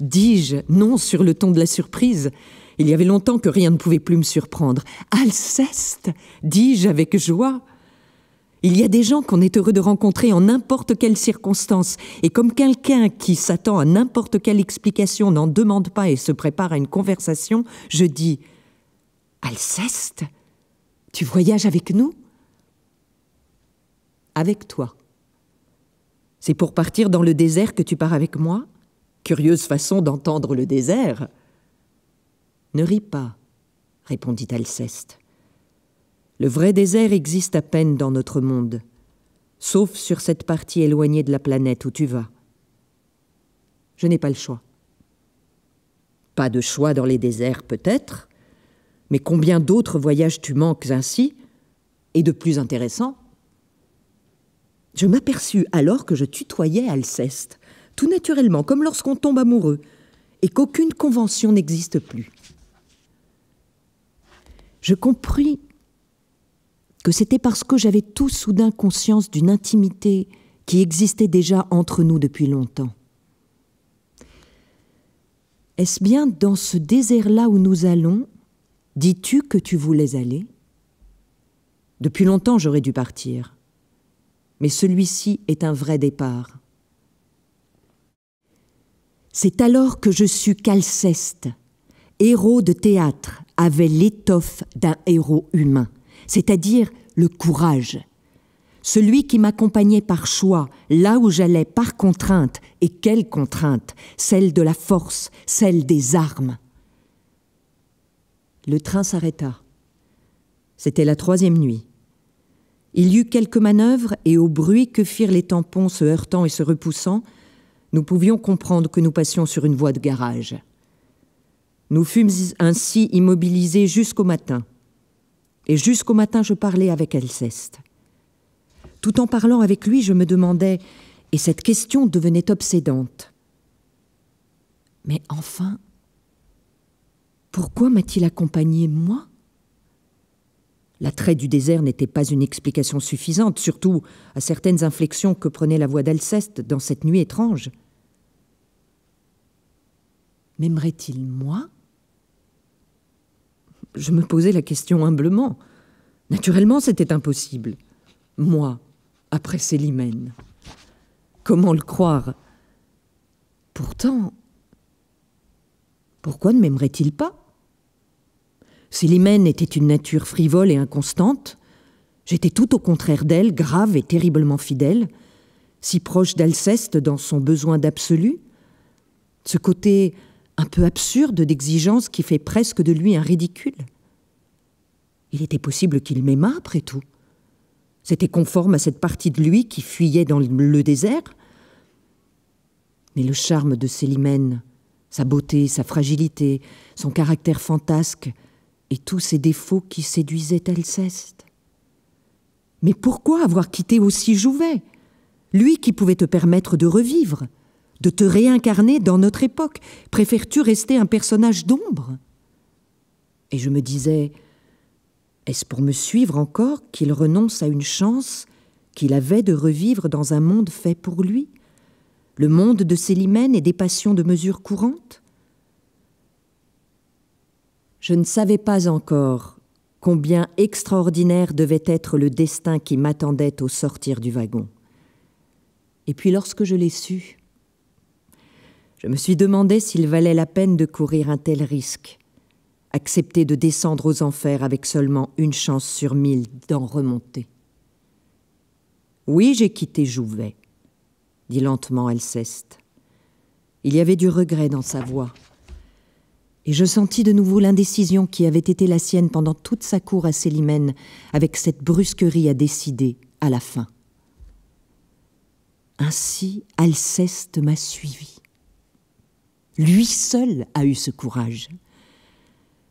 dis-je, non sur le ton de la surprise. Il y avait longtemps que rien ne pouvait plus me surprendre. Alceste dis-je avec joie. Il y a des gens qu'on est heureux de rencontrer en n'importe quelle circonstance, et comme quelqu'un qui s'attend à n'importe quelle explication n'en demande pas et se prépare à une conversation, je dis Alceste, tu voyages avec nous? Avec toi. C'est pour partir dans le désert que tu pars avec moi? Curieuse façon d'entendre le désert. Ne ris pas, répondit Alceste. Le vrai désert existe à peine dans notre monde, sauf sur cette partie éloignée de la planète où tu vas. Je n'ai pas le choix. Pas de choix dans les déserts, peut-être, mais combien d'autres voyages tu manques ainsi, et de plus intéressants Je m'aperçus alors que je tutoyais Alceste, tout naturellement, comme lorsqu'on tombe amoureux, et qu'aucune convention n'existe plus. Je compris que c'était parce que j'avais tout soudain conscience d'une intimité qui existait déjà entre nous depuis longtemps. Est-ce bien dans ce désert-là où nous allons, dis-tu que tu voulais aller? Depuis longtemps j'aurais dû partir, mais celui-ci est un vrai départ. C'est alors que je sus qu'Alceste, héros de théâtre, avait l'étoffe d'un héros humain c'est-à-dire le courage. Celui qui m'accompagnait par choix, là où j'allais par contrainte, et quelle contrainte Celle de la force, celle des armes. Le train s'arrêta. C'était la troisième nuit. Il y eut quelques manœuvres, et au bruit que firent les tampons se heurtant et se repoussant, nous pouvions comprendre que nous passions sur une voie de garage. Nous fûmes ainsi immobilisés jusqu'au matin. Et jusqu'au matin, je parlais avec Alceste. Tout en parlant avec lui, je me demandais, et cette question devenait obsédante. Mais enfin, pourquoi m'a-t-il accompagné, moi? L'attrait du désert n'était pas une explication suffisante, surtout à certaines inflexions que prenait la voix d'Alceste dans cette nuit étrange. M'aimerait-il, moi? Je me posais la question humblement. Naturellement, c'était impossible. Moi, après Célimène. Comment le croire? Pourtant, pourquoi ne m'aimerait-il pas? Célimène était une nature frivole et inconstante. J'étais tout au contraire d'elle, grave et terriblement fidèle, si proche d'Alceste dans son besoin d'absolu. Ce côté un peu absurde d'exigence qui fait presque de lui un ridicule. Il était possible qu'il m'aimât après tout. C'était conforme à cette partie de lui qui fuyait dans le désert. Mais le charme de Célimène, sa beauté, sa fragilité, son caractère fantasque et tous ses défauts qui séduisaient Alceste. Mais pourquoi avoir quitté aussi Jouvet Lui qui pouvait te permettre de revivre de te réincarner dans notre époque? Préfères-tu rester un personnage d'ombre? Et je me disais, est-ce pour me suivre encore qu'il renonce à une chance qu'il avait de revivre dans un monde fait pour lui? Le monde de Célimène et des passions de mesure courante? Je ne savais pas encore combien extraordinaire devait être le destin qui m'attendait au sortir du wagon. Et puis lorsque je l'ai su, je me suis demandé s'il valait la peine de courir un tel risque, accepter de descendre aux enfers avec seulement une chance sur mille d'en remonter. Oui, j'ai quitté Jouvet, dit lentement Alceste. Il y avait du regret dans sa voix. Et je sentis de nouveau l'indécision qui avait été la sienne pendant toute sa cour à Célimène, avec cette brusquerie à décider à la fin. Ainsi, Alceste m'a suivi. Lui seul a eu ce courage.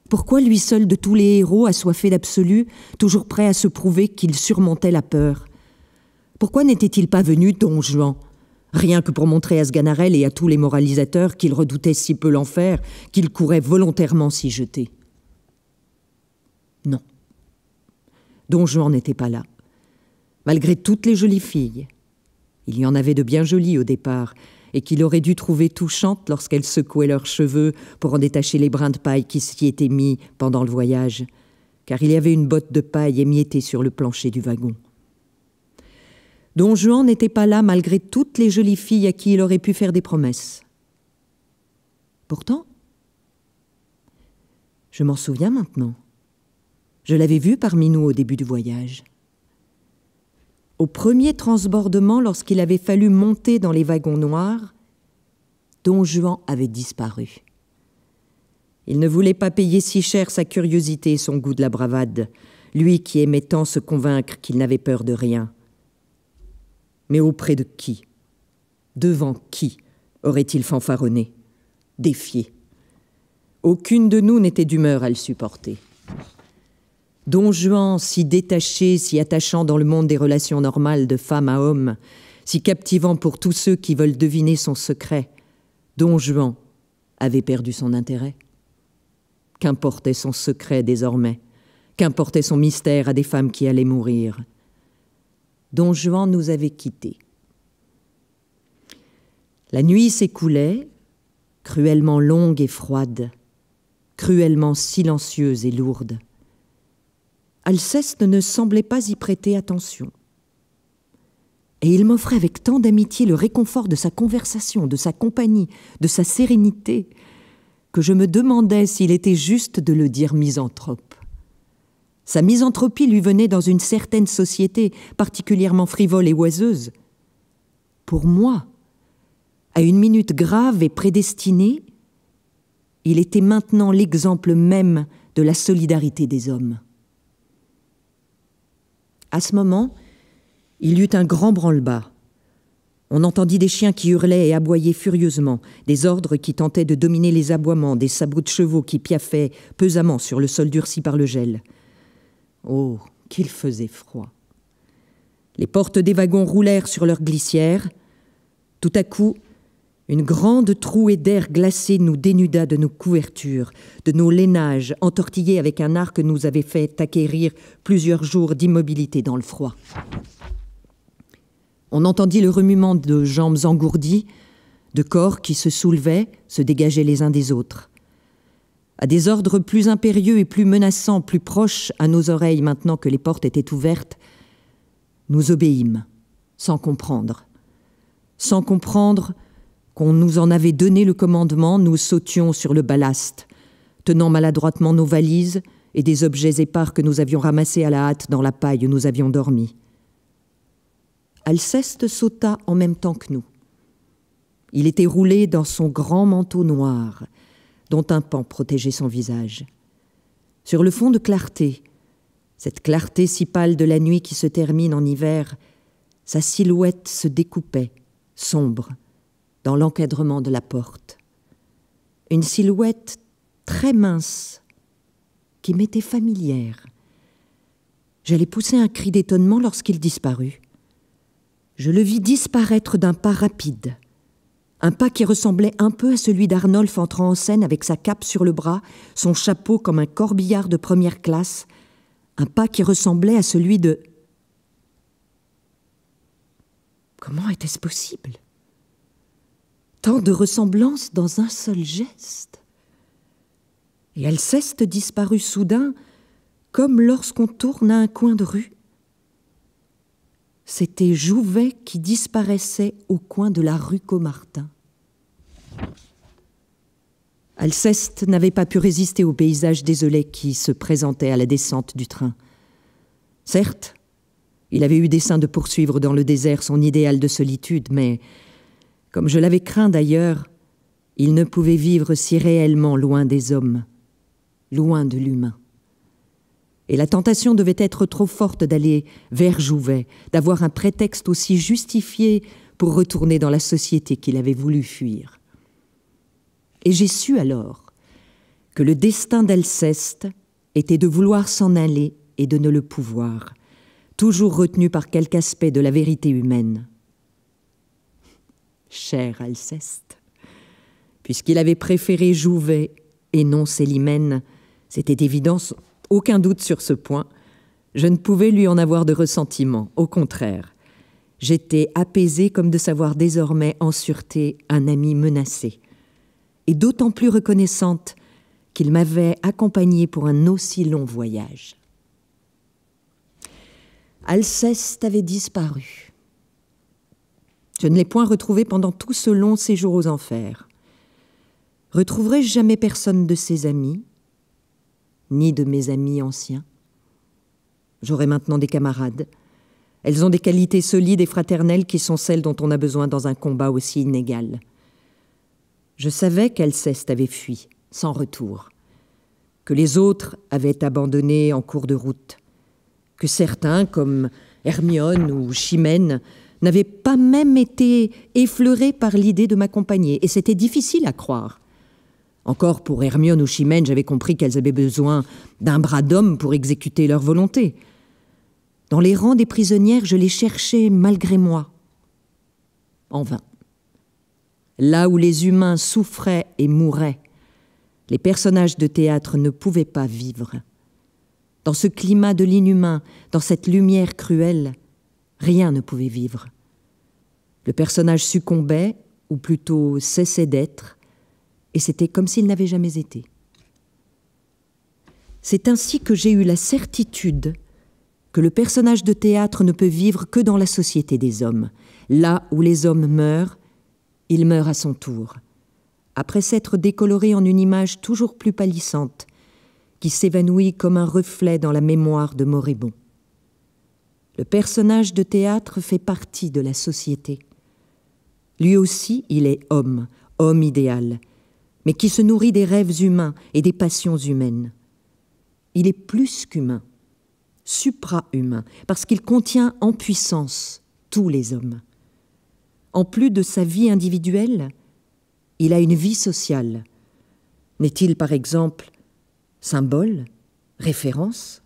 Pourquoi lui seul de tous les héros assoiffé d'absolu, toujours prêt à se prouver qu'il surmontait la peur? Pourquoi n'était-il pas venu Don Juan? Rien que pour montrer à Sganarelle et à tous les moralisateurs qu'il redoutait si peu l'enfer, qu'il courait volontairement s'y jeter. Non. Don Juan n'était pas là. Malgré toutes les jolies filles. Il y en avait de bien jolies au départ, et qu'il aurait dû trouver touchantes lorsqu'elles secouaient leurs cheveux pour en détacher les brins de paille qui s'y étaient mis pendant le voyage, car il y avait une botte de paille émiettée sur le plancher du wagon. Don Juan n'était pas là malgré toutes les jolies filles à qui il aurait pu faire des promesses. Pourtant, je m'en souviens maintenant. Je l'avais vu parmi nous au début du voyage. Au premier transbordement, lorsqu'il avait fallu monter dans les wagons noirs, Don Juan avait disparu. Il ne voulait pas payer si cher sa curiosité et son goût de la bravade, lui qui aimait tant se convaincre qu'il n'avait peur de rien. Mais auprès de qui? Devant qui aurait-il fanfaronné Défié? Aucune de nous n'était d'humeur à le supporter. Don Juan, si détaché, si attachant dans le monde des relations normales de femme à homme, si captivant pour tous ceux qui veulent deviner son secret, Don Juan avait perdu son intérêt. Qu'importait son secret désormais? Qu'importait son mystère à des femmes qui allaient mourir? Don Juan nous avait quittés. La nuit s'écoulait, cruellement longue et froide, cruellement silencieuse et lourde. Alceste ne semblait pas y prêter attention. Et il m'offrait avec tant d'amitié le réconfort de sa conversation, de sa compagnie, de sa sérénité, que je me demandais s'il était juste de le dire misanthrope. Sa misanthropie lui venait dans une certaine société particulièrement frivole et oiseuse. Pour moi, à une minute grave et prédestinée, il était maintenant l'exemple même de la solidarité des hommes. À ce moment, il y eut un grand branle-bas. On entendit des chiens qui hurlaient et aboyaient furieusement, des ordres qui tentaient de dominer les aboiements, des sabots de chevaux qui piaffaient pesamment sur le sol durci par le gel. Oh, qu'il faisait froid. Les portes des wagons roulèrent sur leurs glissières. Tout à coup, une grande trouée d'air glacé nous dénuda de nos couvertures, de nos lainages entortillés avec un arc que nous avait fait acquérir plusieurs jours d'immobilité dans le froid. On entendit le remuement de jambes engourdies, de corps qui se soulevaient, se dégageaient les uns des autres. À des ordres plus impérieux et plus menaçants, plus proches à nos oreilles maintenant que les portes étaient ouvertes, nous obéîmes, sans comprendre. Sans comprendre qu'on nous en avait donné le commandement, nous sautions sur le ballast, tenant maladroitement nos valises et des objets épars que nous avions ramassés à la hâte dans la paille où nous avions dormi. Alceste sauta en même temps que nous. Il était roulé dans son grand manteau noir, dont un pan protégeait son visage. Sur le fond de clarté, cette clarté si pâle de la nuit qui se termine en hiver, sa silhouette se découpait, sombre, dans l'encadrement de la porte. Une silhouette très mince qui m'était familière. J'allais pousser un cri d'étonnement lorsqu'il disparut. Je le vis disparaître d'un pas rapide, un pas qui ressemblait un peu à celui d'Arnolphe entrant en scène avec sa cape sur le bras, son chapeau comme un corbillard de première classe, un pas qui ressemblait à celui de... Comment était-ce possible? Tant de ressemblances dans un seul geste. Et Alceste disparut soudain, comme lorsqu'on tourne à un coin de rue. C'était Jouvet qui disparaissait au coin de la rue Comartin. Alceste n'avait pas pu résister au paysage désolé qui se présentait à la descente du train. Certes, il avait eu dessein de poursuivre dans le désert son idéal de solitude, mais comme je l'avais craint d'ailleurs, il ne pouvait vivre si réellement loin des hommes, loin de l'humain. Et la tentation devait être trop forte d'aller vers Jouvet, d'avoir un prétexte aussi justifié pour retourner dans la société qu'il avait voulu fuir. Et j'ai su alors que le destin d'Alceste était de vouloir s'en aller et de ne le pouvoir, toujours retenu par quelque aspect de la vérité humaine cher Alceste. Puisqu'il avait préféré Jouvet et non Célimène, c'était évident, aucun doute sur ce point, je ne pouvais lui en avoir de ressentiment, au contraire. J'étais apaisée comme de savoir désormais en sûreté un ami menacé, et d'autant plus reconnaissante qu'il m'avait accompagnée pour un aussi long voyage. Alceste avait disparu. Je ne l'ai point retrouvé pendant tout ce long séjour aux enfers. Retrouverai-je jamais personne de ses amis, ni de mes amis anciens? J'aurai maintenant des camarades. Elles ont des qualités solides et fraternelles qui sont celles dont on a besoin dans un combat aussi inégal. Je savais qu'Alceste avait fui, sans retour, que les autres avaient abandonné en cours de route, que certains, comme Hermione ou Chimène, n'avaient pas même été effleurés par l'idée de m'accompagner, et c'était difficile à croire. Encore pour Hermione ou Chimène, j'avais compris qu'elles avaient besoin d'un bras d'homme pour exécuter leur volonté. Dans les rangs des prisonnières, je les cherchais malgré moi. En vain. Là où les humains souffraient et mouraient, les personnages de théâtre ne pouvaient pas vivre. Dans ce climat de l'inhumain, dans cette lumière cruelle, rien ne pouvait vivre. Le personnage succombait, ou plutôt cessait d'être, et c'était comme s'il n'avait jamais été. C'est ainsi que j'ai eu la certitude que le personnage de théâtre ne peut vivre que dans la société des hommes. Là où les hommes meurent, il meurt à son tour, après s'être décoloré en une image toujours plus pâlissante, qui s'évanouit comme un reflet dans la mémoire de Moribond. Le personnage de théâtre fait partie de la société. Lui aussi, il est homme, homme idéal, mais qui se nourrit des rêves humains et des passions humaines. Il est plus qu'humain supra-humain, parce qu'il contient en puissance tous les hommes. En plus de sa vie individuelle, il a une vie sociale. N'est-il par exemple symbole, référence?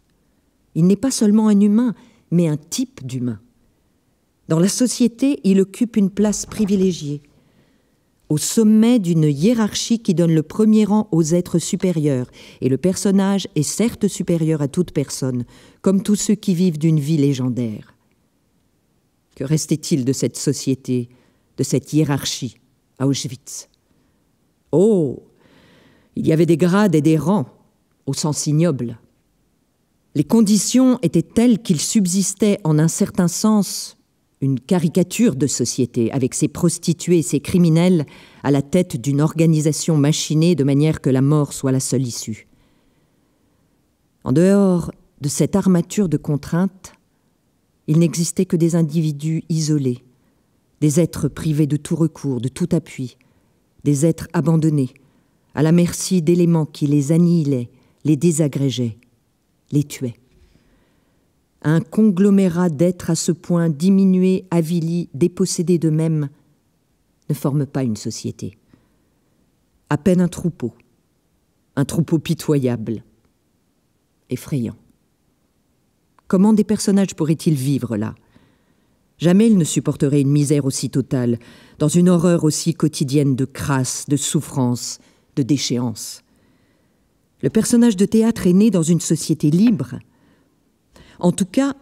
Il n'est pas seulement un humain, mais un type d'humain. Dans la société, il occupe une place privilégiée, au sommet d'une hiérarchie qui donne le premier rang aux êtres supérieurs, et le personnage est certes supérieur à toute personne, comme tous ceux qui vivent d'une vie légendaire. Que restait-il de cette société, de cette hiérarchie à Auschwitz? Oh Il y avait des grades et des rangs, au sens ignoble. Les conditions étaient telles qu'il subsistait en un certain sens une caricature de société, avec ses prostituées et ses criminels à la tête d'une organisation machinée de manière que la mort soit la seule issue. En dehors de cette armature de contraintes, il n'existait que des individus isolés, des êtres privés de tout recours, de tout appui, des êtres abandonnés, à la merci d'éléments qui les annihilaient, les désagrégeaient, les tuaient un conglomérat d'êtres à ce point diminués, avilis, dépossédés d'eux-mêmes, ne forme pas une société. À peine un troupeau, un troupeau pitoyable, effrayant. Comment des personnages pourraient-ils vivre là? Jamais ils ne supporteraient une misère aussi totale, dans une horreur aussi quotidienne de crasse, de souffrance, de déchéance. Le personnage de théâtre est né dans une société libre, en tout cas,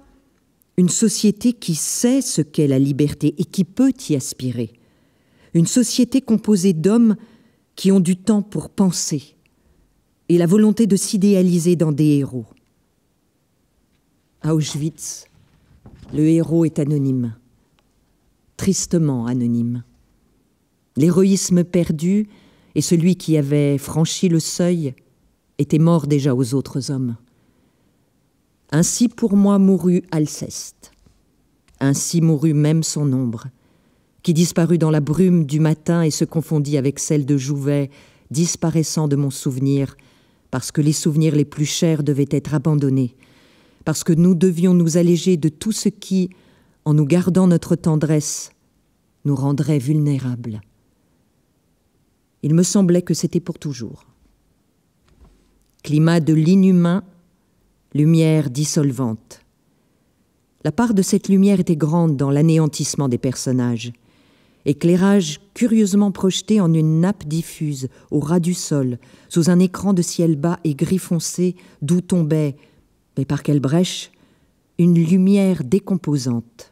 une société qui sait ce qu'est la liberté et qui peut y aspirer. Une société composée d'hommes qui ont du temps pour penser et la volonté de s'idéaliser dans des héros. À Auschwitz, le héros est anonyme, tristement anonyme. L'héroïsme perdu et celui qui avait franchi le seuil était mort déjà aux autres hommes. Ainsi pour moi mourut Alceste. Ainsi mourut même son ombre, qui disparut dans la brume du matin et se confondit avec celle de Jouvet, disparaissant de mon souvenir, parce que les souvenirs les plus chers devaient être abandonnés, parce que nous devions nous alléger de tout ce qui, en nous gardant notre tendresse, nous rendrait vulnérables. Il me semblait que c'était pour toujours. Climat de l'inhumain lumière dissolvante. La part de cette lumière était grande dans l'anéantissement des personnages. Éclairage curieusement projeté en une nappe diffuse, au ras du sol, sous un écran de ciel bas et gris foncé, d'où tombait, mais par quelle brèche, une lumière décomposante.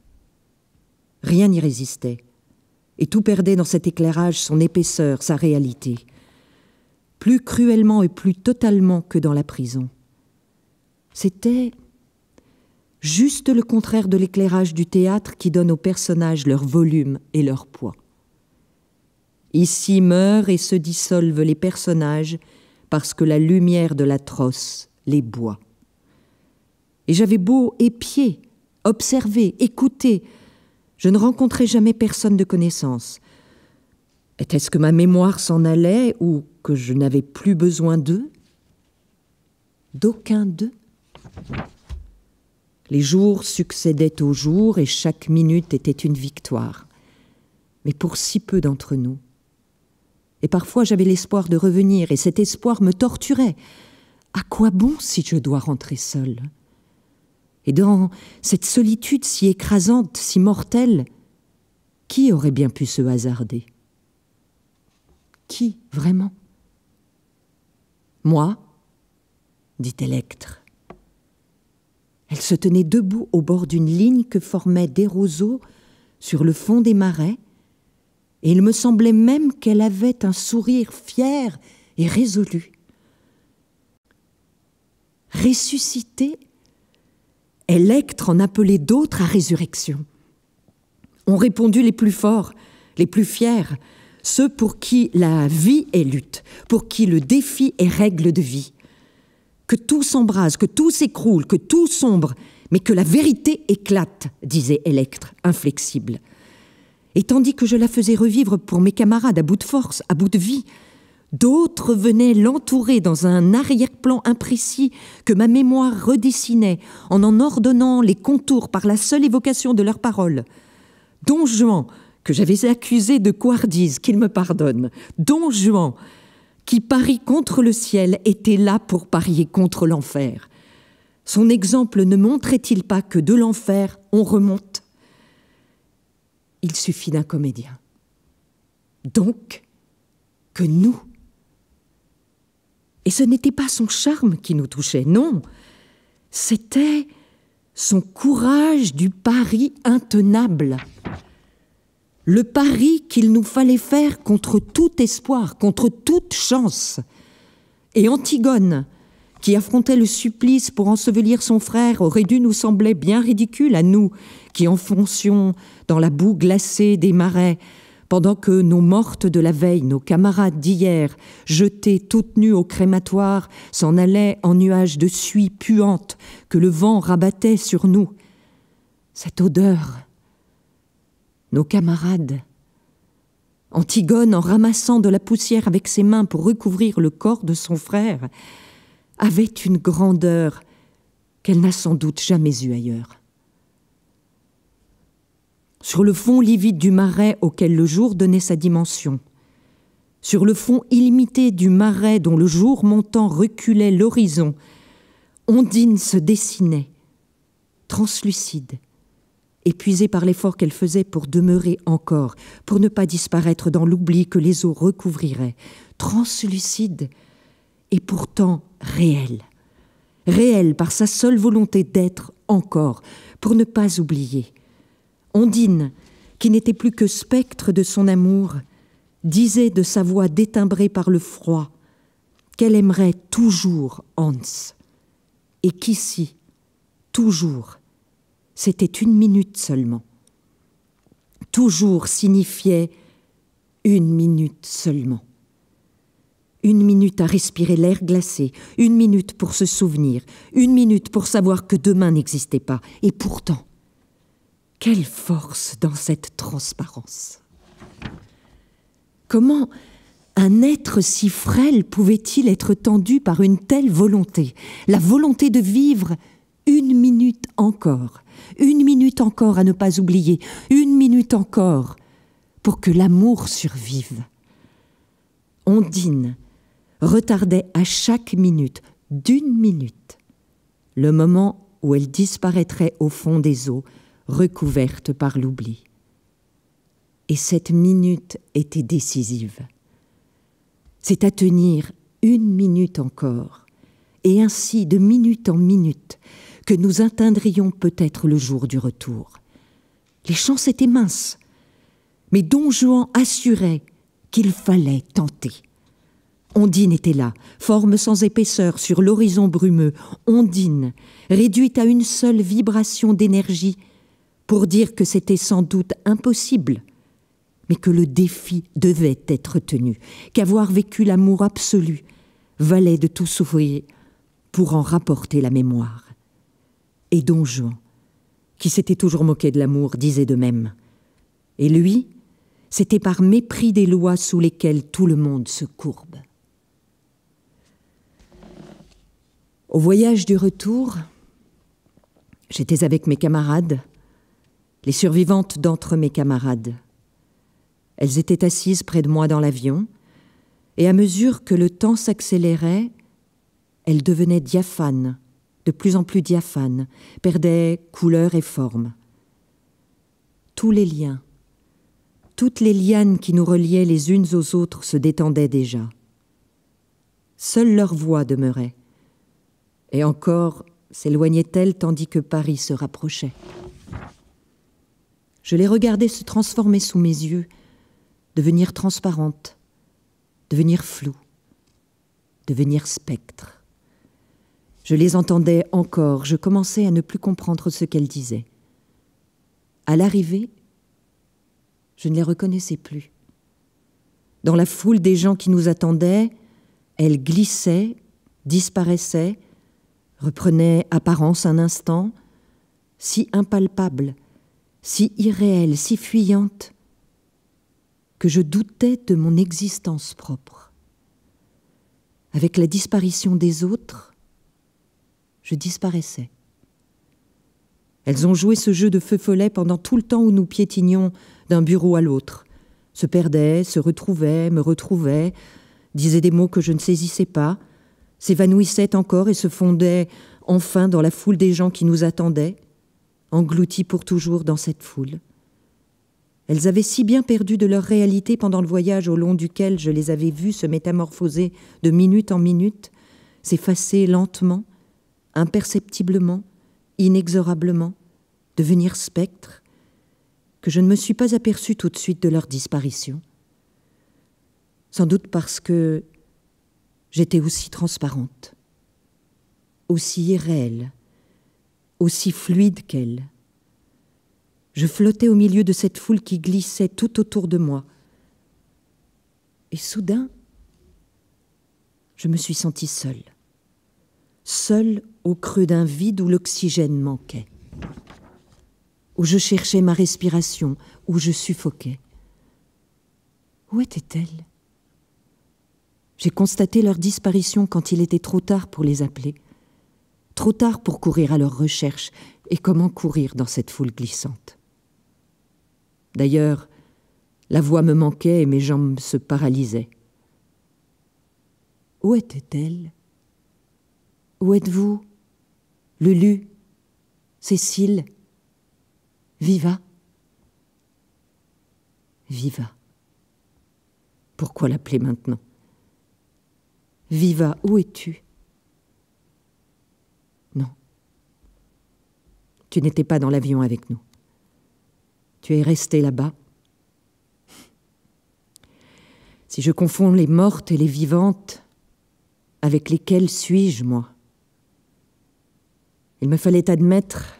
Rien n'y résistait, et tout perdait dans cet éclairage son épaisseur, sa réalité, plus cruellement et plus totalement que dans la prison. C'était, juste le contraire de l'éclairage du théâtre qui donne aux personnages leur volume et leur poids. Ici meurent et se dissolvent les personnages parce que la lumière de l'atroce les boit. Et j'avais beau épier, observer, écouter, je ne rencontrais jamais personne de connaissance. Était-ce que ma mémoire s'en allait ou que je n'avais plus besoin d'eux? D'aucun d'eux Les jours succédaient aux jours et chaque minute était une victoire. Mais pour si peu d'entre nous. Et parfois j'avais l'espoir de revenir et cet espoir me torturait. À quoi bon si je dois rentrer seule? Et dans cette solitude si écrasante, si mortelle, qui aurait bien pu se hasarder? Qui, vraiment? Moi dit Électre. Elle se tenait debout au bord d'une ligne que formaient des roseaux sur le fond des marais, et il me semblait même qu'elle avait un sourire fier et résolu. Ressuscité, Électre en appelait d'autres à résurrection. Ont répondu les plus forts, les plus fiers, ceux pour qui la vie est lutte, pour qui le défi est règle de vie. Que tout s'embrase, que tout s'écroule, que tout sombre, mais que la vérité éclate, disait Électre, inflexible. Et tandis que je la faisais revivre pour mes camarades à bout de force, à bout de vie, d'autres venaient l'entourer dans un arrière-plan imprécis que ma mémoire redessinait en en ordonnant les contours par la seule évocation de leurs paroles. Don Juan, que j'avais accusé de couardise, qu'il me pardonne. Don Juan, qui parie contre le ciel, était là pour parier contre l'enfer. Son exemple ne montrait-il pas que de l'enfer, on remonte? Il suffit d'un comédien. Donc, que nous. Et ce n'était pas son charme qui nous touchait, non, c'était son courage du pari intenable le pari qu'il nous fallait faire contre tout espoir, contre toute chance. Et Antigone, qui affrontait le supplice pour ensevelir son frère, aurait dû nous sembler bien ridicule à nous, qui enfoncions dans la boue glacée des marais, pendant que nos mortes de la veille, nos camarades d'hier, jetés toutes nues au crématoire, s'en allaient en nuages de suie puante que le vent rabattait sur nous. Cette odeur nos camarades. Antigone, en ramassant de la poussière avec ses mains pour recouvrir le corps de son frère, avait une grandeur qu'elle n'a sans doute jamais eue ailleurs. Sur le fond livide du marais auquel le jour donnait sa dimension, sur le fond illimité du marais dont le jour montant reculait l'horizon, Ondine se dessinait, translucide, épuisée par l'effort qu'elle faisait pour demeurer encore, pour ne pas disparaître dans l'oubli que les eaux recouvriraient, translucide et pourtant réelle. Réelle par sa seule volonté d'être encore, pour ne pas oublier. Ondine, qui n'était plus que spectre de son amour, disait de sa voix détimbrée par le froid qu'elle aimerait toujours Hans, et qu'ici, toujours, c'était une minute seulement. Toujours signifiait une minute seulement. Une minute à respirer l'air glacé, une minute pour se souvenir, une minute pour savoir que demain n'existait pas. Et pourtant, quelle force dans cette transparence. Comment un être si frêle pouvait-il être tendu par une telle volonté, la volonté de vivre une minute encore, une minute encore à ne pas oublier, une minute encore pour que l'amour survive. Ondine retardait à chaque minute, d'une minute, le moment où elle disparaîtrait au fond des eaux, recouverte par l'oubli. Et cette minute était décisive. C'est à tenir une minute encore, et ainsi de minute en minute, que nous atteindrions peut-être le jour du retour. Les chances étaient minces, mais Don Juan assurait qu'il fallait tenter. Ondine était là, forme sans épaisseur sur l'horizon brumeux, Ondine, réduite à une seule vibration d'énergie, pour dire que c'était sans doute impossible, mais que le défi devait être tenu, qu'avoir vécu l'amour absolu valait de tout s'ouvrir pour en rapporter la mémoire. Et Don Juan, qui s'était toujours moqué de l'amour, disait de même. Et lui, c'était par mépris des lois sous lesquelles tout le monde se courbe. Au voyage du retour, j'étais avec mes camarades, les survivantes d'entre mes camarades. Elles étaient assises près de moi dans l'avion, et à mesure que le temps s'accélérait, elles devenaient diaphanes, de plus en plus diaphanes, perdaient couleur et forme. Tous les liens, toutes les lianes qui nous reliaient les unes aux autres se détendaient déjà. Seule leur voix demeurait, et encore s'éloignait-elle tandis que Paris se rapprochait. Je les regardais se transformer sous mes yeux, devenir transparentes, devenir floues, devenir spectres. Je les entendais encore, je commençais à ne plus comprendre ce qu'elles disaient. À l'arrivée, je ne les reconnaissais plus. Dans la foule des gens qui nous attendaient, elles glissaient, disparaissaient, reprenaient apparence un instant, si impalpables, si irréelles, si fuyantes, que je doutais de mon existence propre. Avec la disparition des autres, je disparaissais. Elles ont joué ce jeu de feu follet pendant tout le temps où nous piétinions d'un bureau à l'autre, se perdaient, se retrouvaient, me retrouvaient, disaient des mots que je ne saisissais pas, s'évanouissaient encore et se fondaient enfin dans la foule des gens qui nous attendaient, engloutis pour toujours dans cette foule. Elles avaient si bien perdu de leur réalité pendant le voyage au long duquel je les avais vues se métamorphoser de minute en minute, s'effacer lentement, imperceptiblement, inexorablement, devenir spectre, que je ne me suis pas aperçue tout de suite de leur disparition. Sans doute parce que j'étais aussi transparente, aussi irréelle, aussi fluide qu'elle. Je flottais au milieu de cette foule qui glissait tout autour de moi. Et soudain, je me suis sentie seule, seule au creux d'un vide où l'oxygène manquait, où je cherchais ma respiration, où je suffoquais. Où était-elle? J'ai constaté leur disparition quand il était trop tard pour les appeler, trop tard pour courir à leur recherche, et comment courir dans cette foule glissante. D'ailleurs, la voix me manquait et mes jambes se paralysaient. Où était-elle? Où êtes-vous? Lulu, Cécile, Viva? Viva. Pourquoi l'appeler maintenant? Viva, où es-tu Non. Tu n'étais pas dans l'avion avec nous. Tu es resté là-bas. Si je confonds les mortes et les vivantes, avec lesquelles suis-je, moi? Il me fallait admettre,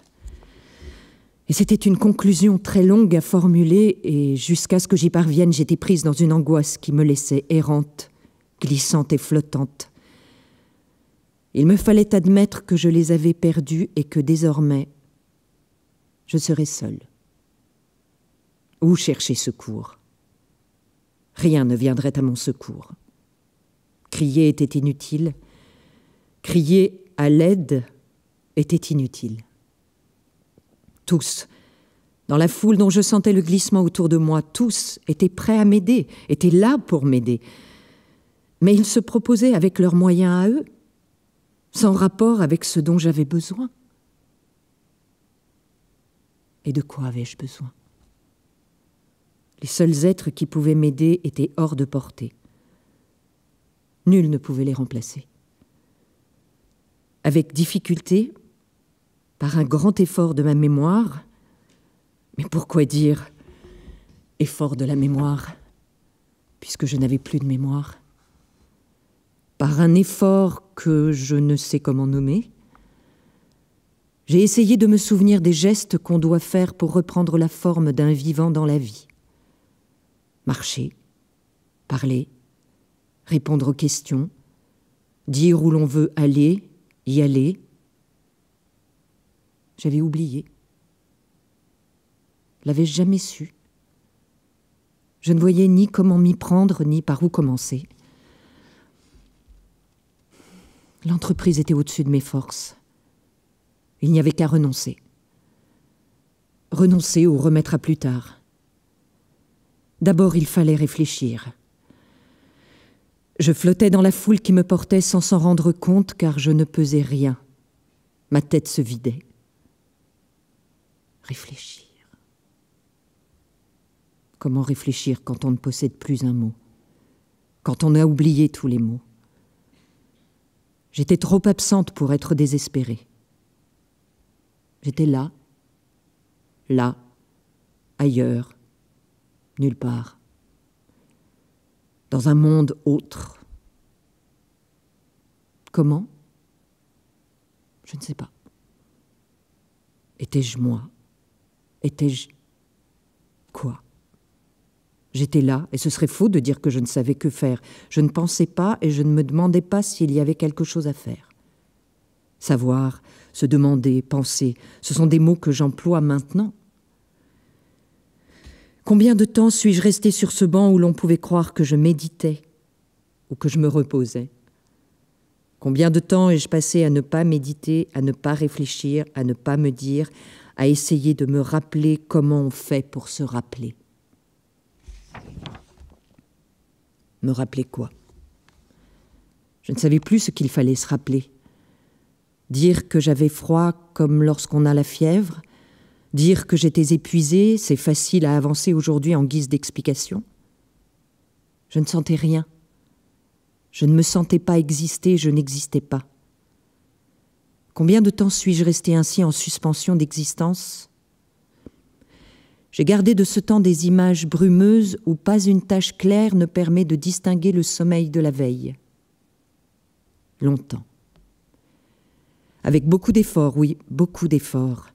et c'était une conclusion très longue à formuler, et jusqu'à ce que j'y parvienne, j'étais prise dans une angoisse qui me laissait errante, glissante et flottante. Il me fallait admettre que je les avais perdus et que désormais, je serais seule. Où chercher secours? Rien ne viendrait à mon secours. Crier était inutile. Crier à l'aide était inutile. Tous, dans la foule dont je sentais le glissement autour de moi, tous étaient prêts à m'aider, étaient là pour m'aider. Mais ils se proposaient avec leurs moyens à eux, sans rapport avec ce dont j'avais besoin. Et de quoi avais-je besoin? Les seuls êtres qui pouvaient m'aider étaient hors de portée. Nul ne pouvait les remplacer. Avec difficulté, par un grand effort de ma mémoire. Mais pourquoi dire effort de la mémoire, puisque je n'avais plus de mémoire? Par un effort que je ne sais comment nommer, j'ai essayé de me souvenir des gestes qu'on doit faire pour reprendre la forme d'un vivant dans la vie. Marcher, parler, répondre aux questions, dire où l'on veut aller, y aller. J'avais oublié. L'avais jamais su. Je ne voyais ni comment m'y prendre, ni par où commencer. L'entreprise était au-dessus de mes forces. Il n'y avait qu'à renoncer. Renoncer ou remettre à plus tard. D'abord, il fallait réfléchir. Je flottais dans la foule qui me portait sans s'en rendre compte car je ne pesais rien. Ma tête se vidait. Réfléchir. Comment réfléchir quand on ne possède plus un mot? Quand on a oublié tous les mots? J'étais trop absente pour être désespérée. J'étais là, là, ailleurs, nulle part, dans un monde autre. Comment? Je ne sais pas. Étais-je moi? Étais-je quoi? J'étais là, et ce serait faux de dire que je ne savais que faire. Je ne pensais pas et je ne me demandais pas s'il y avait quelque chose à faire. Savoir, se demander, penser, ce sont des mots que j'emploie maintenant. Combien de temps suis-je resté sur ce banc où l'on pouvait croire que je méditais ou que je me reposais? Combien de temps ai-je passé à ne pas méditer, à ne pas réfléchir, à ne pas me dire, à essayer de me rappeler comment on fait pour se rappeler? Me rappeler quoi? Je ne savais plus ce qu'il fallait se rappeler. Dire que j'avais froid comme lorsqu'on a la fièvre, dire que j'étais épuisée, c'est facile à avancer aujourd'hui en guise d'explication. Je ne sentais rien. Je ne me sentais pas exister, je n'existais pas. Combien de temps suis-je resté ainsi en suspension d'existence? J'ai gardé de ce temps des images brumeuses où pas une tache claire ne permet de distinguer le sommeil de la veille. Longtemps avec beaucoup d'efforts, oui, beaucoup d'efforts.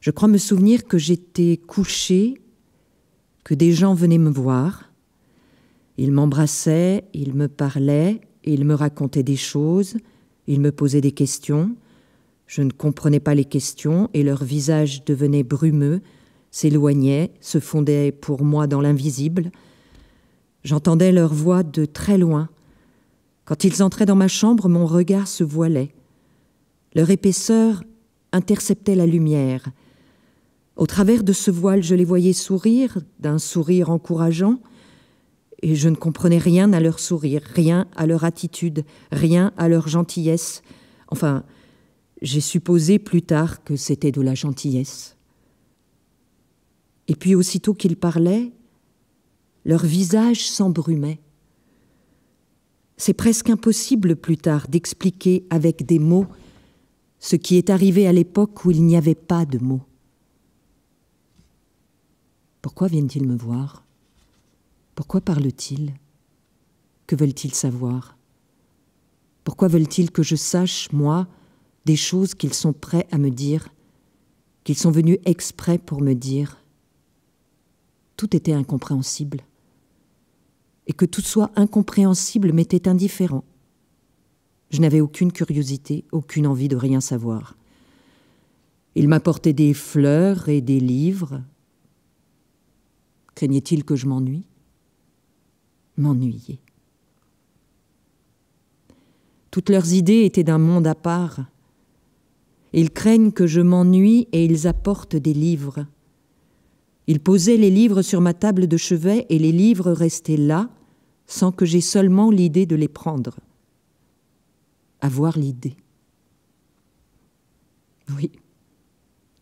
Je crois me souvenir que j'étais couchée, que des gens venaient me voir. Ils m'embrassaient, ils me parlaient, ils me racontaient des choses, ils me posaient des questions. Je ne comprenais pas les questions et leur visage devenait brumeux, s'éloignait, se fondait pour moi dans l'invisible. J'entendais leur voix de très loin. Quand ils entraient dans ma chambre, mon regard se voilait. Leur épaisseur interceptait la lumière. Au travers de ce voile, je les voyais sourire, d'un sourire encourageant, et je ne comprenais rien à leur sourire, rien à leur attitude, rien à leur gentillesse. Enfin, j'ai supposé plus tard que c'était de la gentillesse. Et puis aussitôt qu'ils parlaient, leur visage s'embrumait. C'est presque impossible plus tard d'expliquer avec des mots ce qui est arrivé à l'époque où il n'y avait pas de mots. Pourquoi viennent-ils me voir? Pourquoi parlent-ils? Que veulent-ils savoir? Pourquoi veulent-ils que je sache, moi, des choses qu'ils sont prêts à me dire, qu'ils sont venus exprès pour me dire? Tout était incompréhensible. Et que tout soit incompréhensible m'était indifférent. Je n'avais aucune curiosité, aucune envie de rien savoir. Il m'apportait des fleurs et des livres. Craignait-il que je m'ennuie? M'ennuyer. Toutes leurs idées étaient d'un monde à part. Ils craignent que je m'ennuie et ils apportent des livres. Ils posaient les livres sur ma table de chevet et les livres restaient là sans que j'aie seulement l'idée de les prendre avoir l'idée. Oui,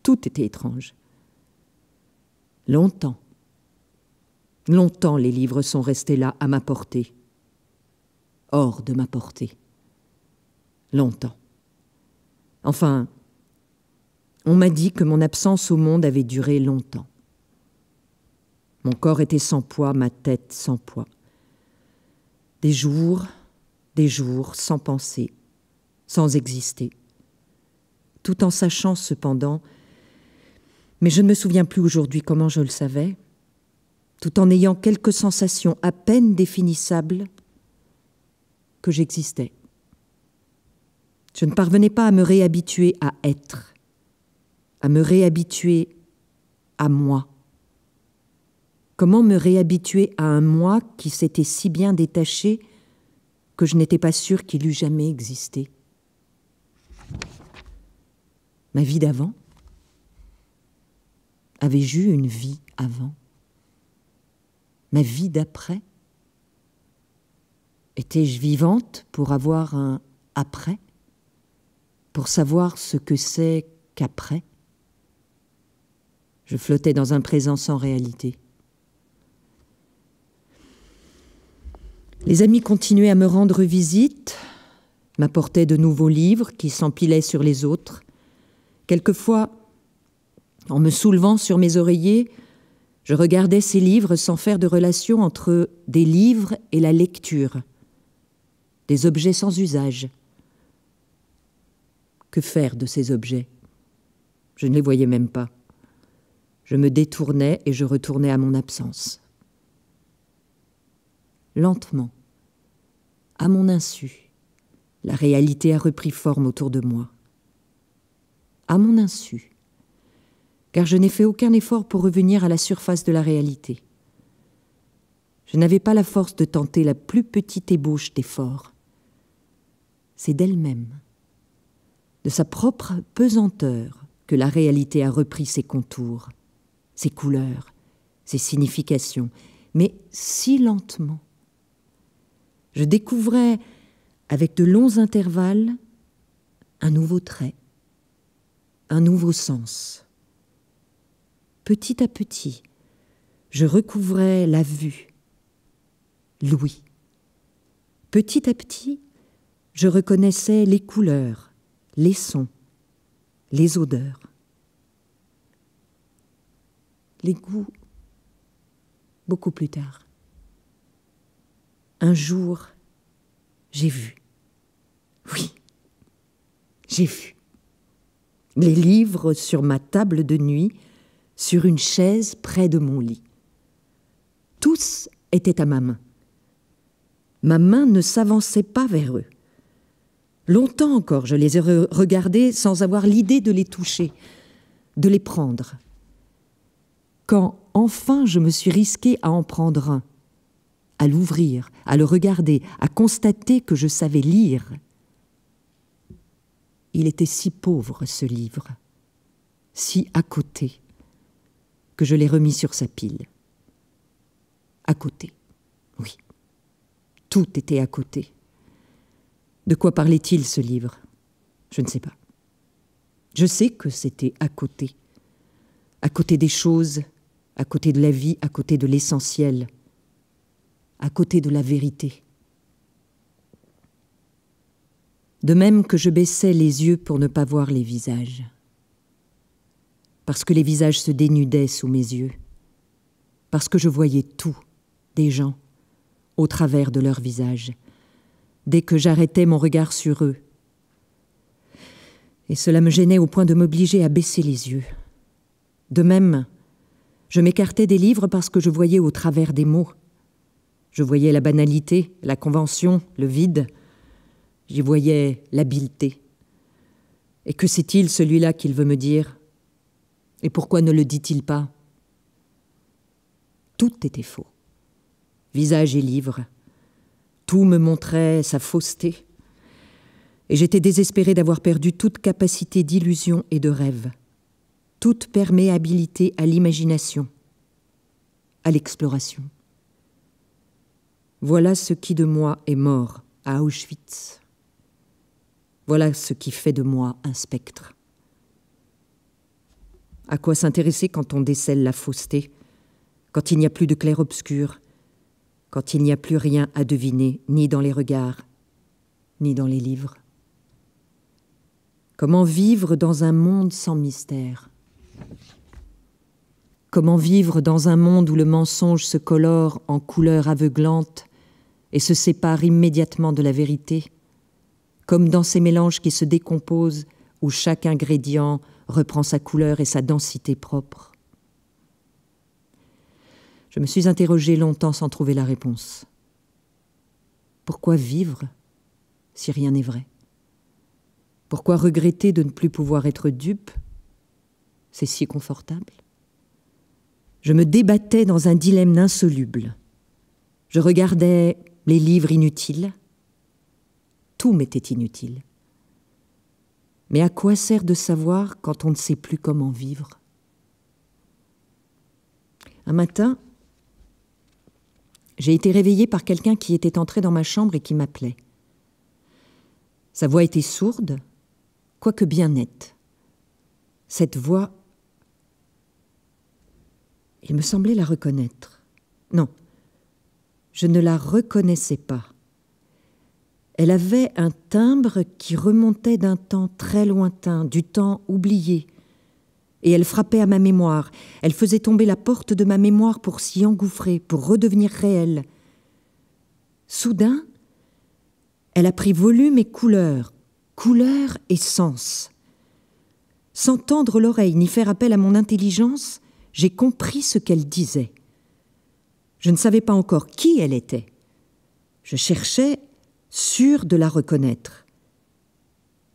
tout était étrange. Longtemps, longtemps les livres sont restés là à ma portée, hors de ma portée. Longtemps. Enfin, on m'a dit que mon absence au monde avait duré longtemps. Mon corps était sans poids, ma tête sans poids. Des jours, des jours sans penser, sans exister, tout en sachant cependant, mais je ne me souviens plus aujourd'hui comment je le savais, tout en ayant quelques sensations à peine définissables, que j'existais. Je ne parvenais pas à me réhabituer à être, à me réhabituer à moi. Comment me réhabituer à un moi qui s'était si bien détaché que je n'étais pas sûre qu'il eût jamais existé? Ma vie d'avant Avais-je eu une vie avant Ma vie d'après Étais-je vivante pour avoir un après? Pour savoir ce que c'est qu'après? Je flottais dans un présent sans réalité. Les amis continuaient à me rendre visite, m'apportaient de nouveaux livres qui s'empilaient sur les autres. Quelquefois, en me soulevant sur mes oreillers, je regardais ces livres sans faire de relation entre des livres et la lecture, des objets sans usage. Que faire de ces objets? Je ne les voyais même pas. Je me détournais et je retournais à mon absence. Lentement, à mon insu, la réalité a repris forme autour de moi. À mon insu, car je n'ai fait aucun effort pour revenir à la surface de la réalité. Je n'avais pas la force de tenter la plus petite ébauche d'effort. C'est d'elle-même, de sa propre pesanteur, que la réalité a repris ses contours, ses couleurs, ses significations, mais si lentement je découvrais avec de longs intervalles un nouveau trait, un nouveau sens. Petit à petit, je recouvrais la vue, l'ouïe. Petit à petit, je reconnaissais les couleurs, les sons, les odeurs. Les goûts, beaucoup plus tard. Un jour, j'ai vu. Oui, j'ai vu. Les livres sur ma table de nuit, sur une chaise près de mon lit. Tous étaient à ma main. Ma main ne s'avançait pas vers eux. Longtemps encore, je les ai regardés sans avoir l'idée de les toucher, de les prendre. Quand enfin je me suis risqué à en prendre un, à l'ouvrir, à le regarder, à constater que je savais lire. Il était si pauvre, ce livre, si à côté, que je l'ai remis sur sa pile. À côté, oui. Tout était à côté. De quoi parlait-il, ce livre? Je ne sais pas. Je sais que c'était à côté. À côté des choses, à côté de la vie, à côté de l'essentiel à côté de la vérité. De même que je baissais les yeux pour ne pas voir les visages, parce que les visages se dénudaient sous mes yeux, parce que je voyais tout des gens au travers de leurs visages, dès que j'arrêtais mon regard sur eux. Et cela me gênait au point de m'obliger à baisser les yeux. De même, je m'écartais des livres parce que je voyais au travers des mots, je voyais la banalité, la convention, le vide. J'y voyais l'habileté. Et que sait-il celui-là qu'il veut me dire? Et pourquoi ne le dit-il pas? Tout était faux. Visage et livre. Tout me montrait sa fausseté. Et j'étais désespéré d'avoir perdu toute capacité d'illusion et de rêve, toute perméabilité à l'imagination, à l'exploration. Voilà ce qui de moi est mort à Auschwitz. Voilà ce qui fait de moi un spectre. À quoi s'intéresser quand on décèle la fausseté, quand il n'y a plus de clair-obscur, quand il n'y a plus rien à deviner, ni dans les regards, ni dans les livres? Comment vivre dans un monde sans mystère? Comment vivre dans un monde où le mensonge se colore en couleurs aveuglantes et se sépare immédiatement de la vérité, comme dans ces mélanges qui se décomposent où chaque ingrédient reprend sa couleur et sa densité propre. Je me suis interrogé longtemps sans trouver la réponse. Pourquoi vivre si rien n'est vrai? Pourquoi regretter de ne plus pouvoir être dupe? C'est si confortable. Je me débattais dans un dilemme insoluble. Je regardais les livres inutiles. Tout m'était inutile. Mais à quoi sert de savoir quand on ne sait plus comment vivre? Un matin, j'ai été réveillée par quelqu'un qui était entré dans ma chambre et qui m'appelait. Sa voix était sourde, quoique bien nette. Cette voix, il me semblait la reconnaître. Non, je ne la reconnaissais pas. Elle avait un timbre qui remontait d'un temps très lointain, du temps oublié, et elle frappait à ma mémoire, elle faisait tomber la porte de ma mémoire pour s'y engouffrer, pour redevenir réelle. Soudain, elle a pris volume et couleur, couleur et sens. Sans tendre l'oreille ni faire appel à mon intelligence, j'ai compris ce qu'elle disait. Je ne savais pas encore qui elle était. Je cherchais, sûr de la reconnaître.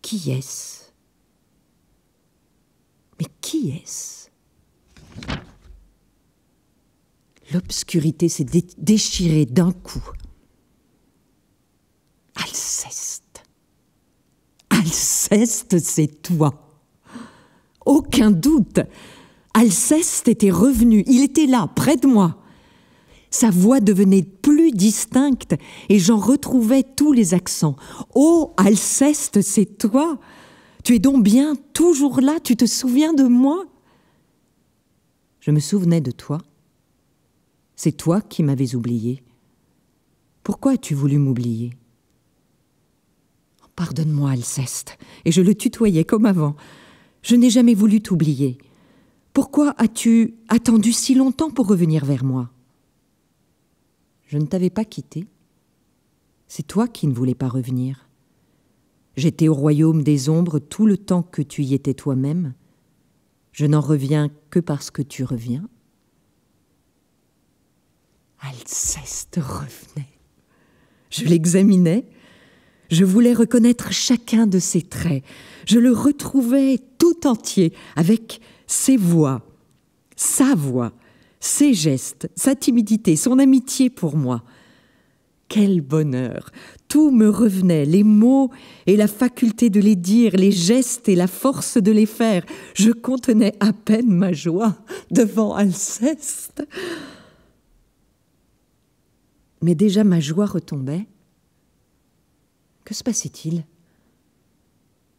Qui est-ce? Mais qui est-ce? L'obscurité s'est déchirée d'un coup. Alceste. Alceste, c'est toi. Aucun doute. Alceste était revenu, il était là, près de moi. Sa voix devenait plus distincte et j'en retrouvais tous les accents. Oh, Alceste, c'est toi tu es donc bien toujours là, tu te souviens de moi? Je me souvenais de toi. C'est toi qui m'avais oublié. Pourquoi as-tu voulu m'oublier? Pardonne-moi, Alceste, et je le tutoyais comme avant. Je n'ai jamais voulu t'oublier. Pourquoi as-tu attendu si longtemps pour revenir vers moi? Je ne t'avais pas quitté. C'est toi qui ne voulais pas revenir. J'étais au royaume des ombres tout le temps que tu y étais toi-même. Je n'en reviens que parce que tu reviens. Alceste revenait. Je l'examinais. Je voulais reconnaître chacun de ses traits. Je le retrouvais tout entier avec ses voix, sa voix, ses gestes, sa timidité, son amitié pour moi. Quel bonheur Tout me revenait, les mots et la faculté de les dire, les gestes et la force de les faire. Je contenais à peine ma joie devant Alceste. Mais déjà ma joie retombait. Que se passait-il?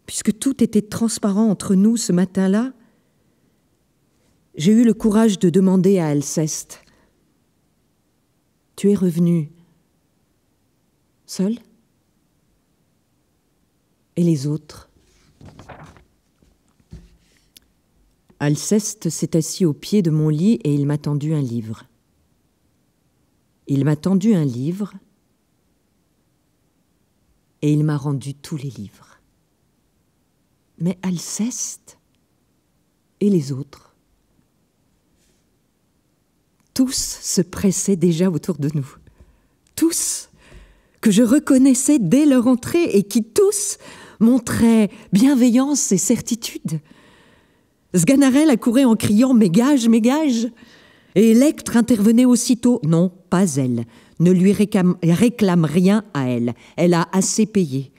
Puisque tout était transparent entre nous ce matin-là, j'ai eu le courage de demander à Alceste Tu es revenu Seul? Et les autres? Alceste s'est assis au pied de mon lit et il m'a tendu un livre. Il m'a tendu un livre et il m'a rendu tous les livres. Mais Alceste et les autres, tous se pressaient déjà autour de nous. Tous que je reconnaissais dès leur entrée et qui tous montraient bienveillance et certitude. Sganarelle accourait en criant Mes gages, mes gages Et Electre intervenait aussitôt Non, pas elle. Ne lui réclame, réclame rien à elle. Elle a assez payé.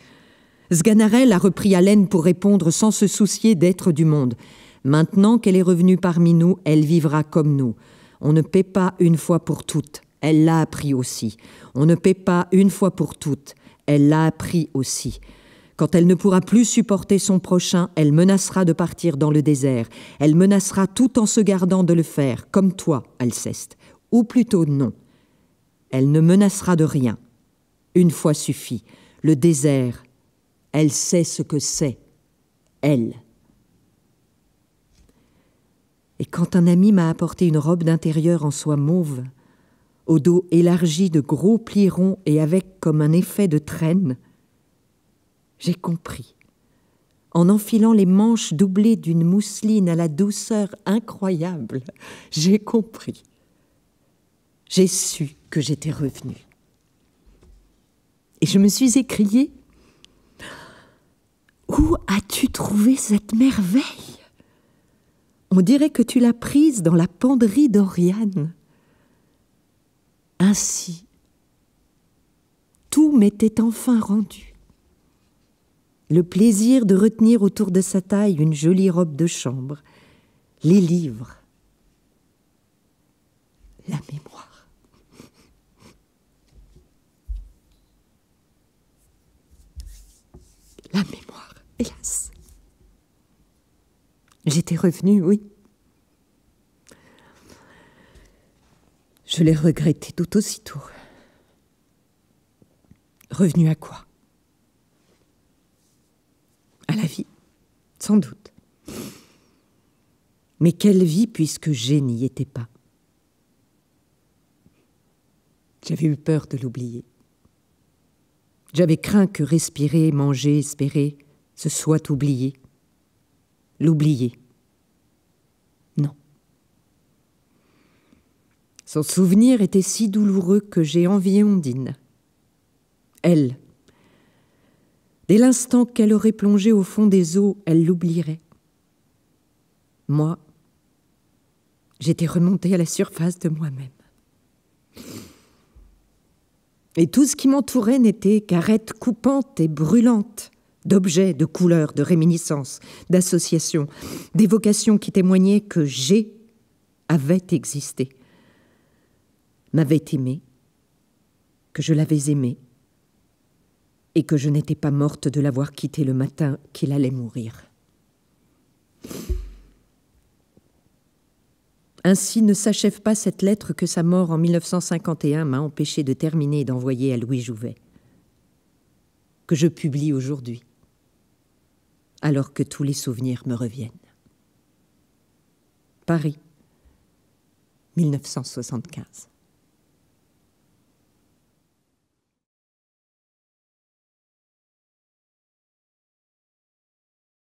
Sganarelle a repris haleine pour répondre sans se soucier d'être du monde. Maintenant qu'elle est revenue parmi nous, elle vivra comme nous. On ne paie pas une fois pour toutes. Elle l'a appris aussi. On ne paie pas une fois pour toutes. Elle l'a appris aussi. Quand elle ne pourra plus supporter son prochain, elle menacera de partir dans le désert. Elle menacera tout en se gardant de le faire, comme toi, Alceste. Ou plutôt non. Elle ne menacera de rien. Une fois suffit. Le désert, elle sait ce que c'est. Elle. Et quand un ami m'a apporté une robe d'intérieur en soie mauve, au dos élargi de gros plis ronds et avec comme un effet de traîne, j'ai compris. En enfilant les manches doublées d'une mousseline à la douceur incroyable, j'ai compris. J'ai su que j'étais revenue. Et je me suis écriée Où as-tu trouvé cette merveille? On dirait que tu l'as prise dans la penderie d'Oriane. Ainsi, tout m'était enfin rendu. Le plaisir de retenir autour de sa taille une jolie robe de chambre, les livres, la mémoire. La mémoire, hélas. J'étais revenue, oui. Je l'ai regretté tout aussitôt. Revenu à quoi? À la vie, sans doute. Mais quelle vie puisque j'ai n'y étais pas? J'avais eu peur de l'oublier. J'avais craint que respirer, manger, espérer, ce soit oublié. L'oublier. Son souvenir était si douloureux que j'ai envié Ondine. Elle. Dès l'instant qu'elle aurait plongé au fond des eaux, elle l'oublierait. Moi, j'étais remontée à la surface de moi-même. Et tout ce qui m'entourait n'était qu'arêtes coupantes et brûlantes, d'objets, de couleurs, de réminiscences, d'associations, d'évocations qui témoignaient que j'ai existé m'avait aimé, que je l'avais aimé, et que je n'étais pas morte de l'avoir quitté le matin qu'il allait mourir. Ainsi ne s'achève pas cette lettre que sa mort en 1951 m'a empêché de terminer et d'envoyer à Louis Jouvet, que je publie aujourd'hui, alors que tous les souvenirs me reviennent. Paris, 1975.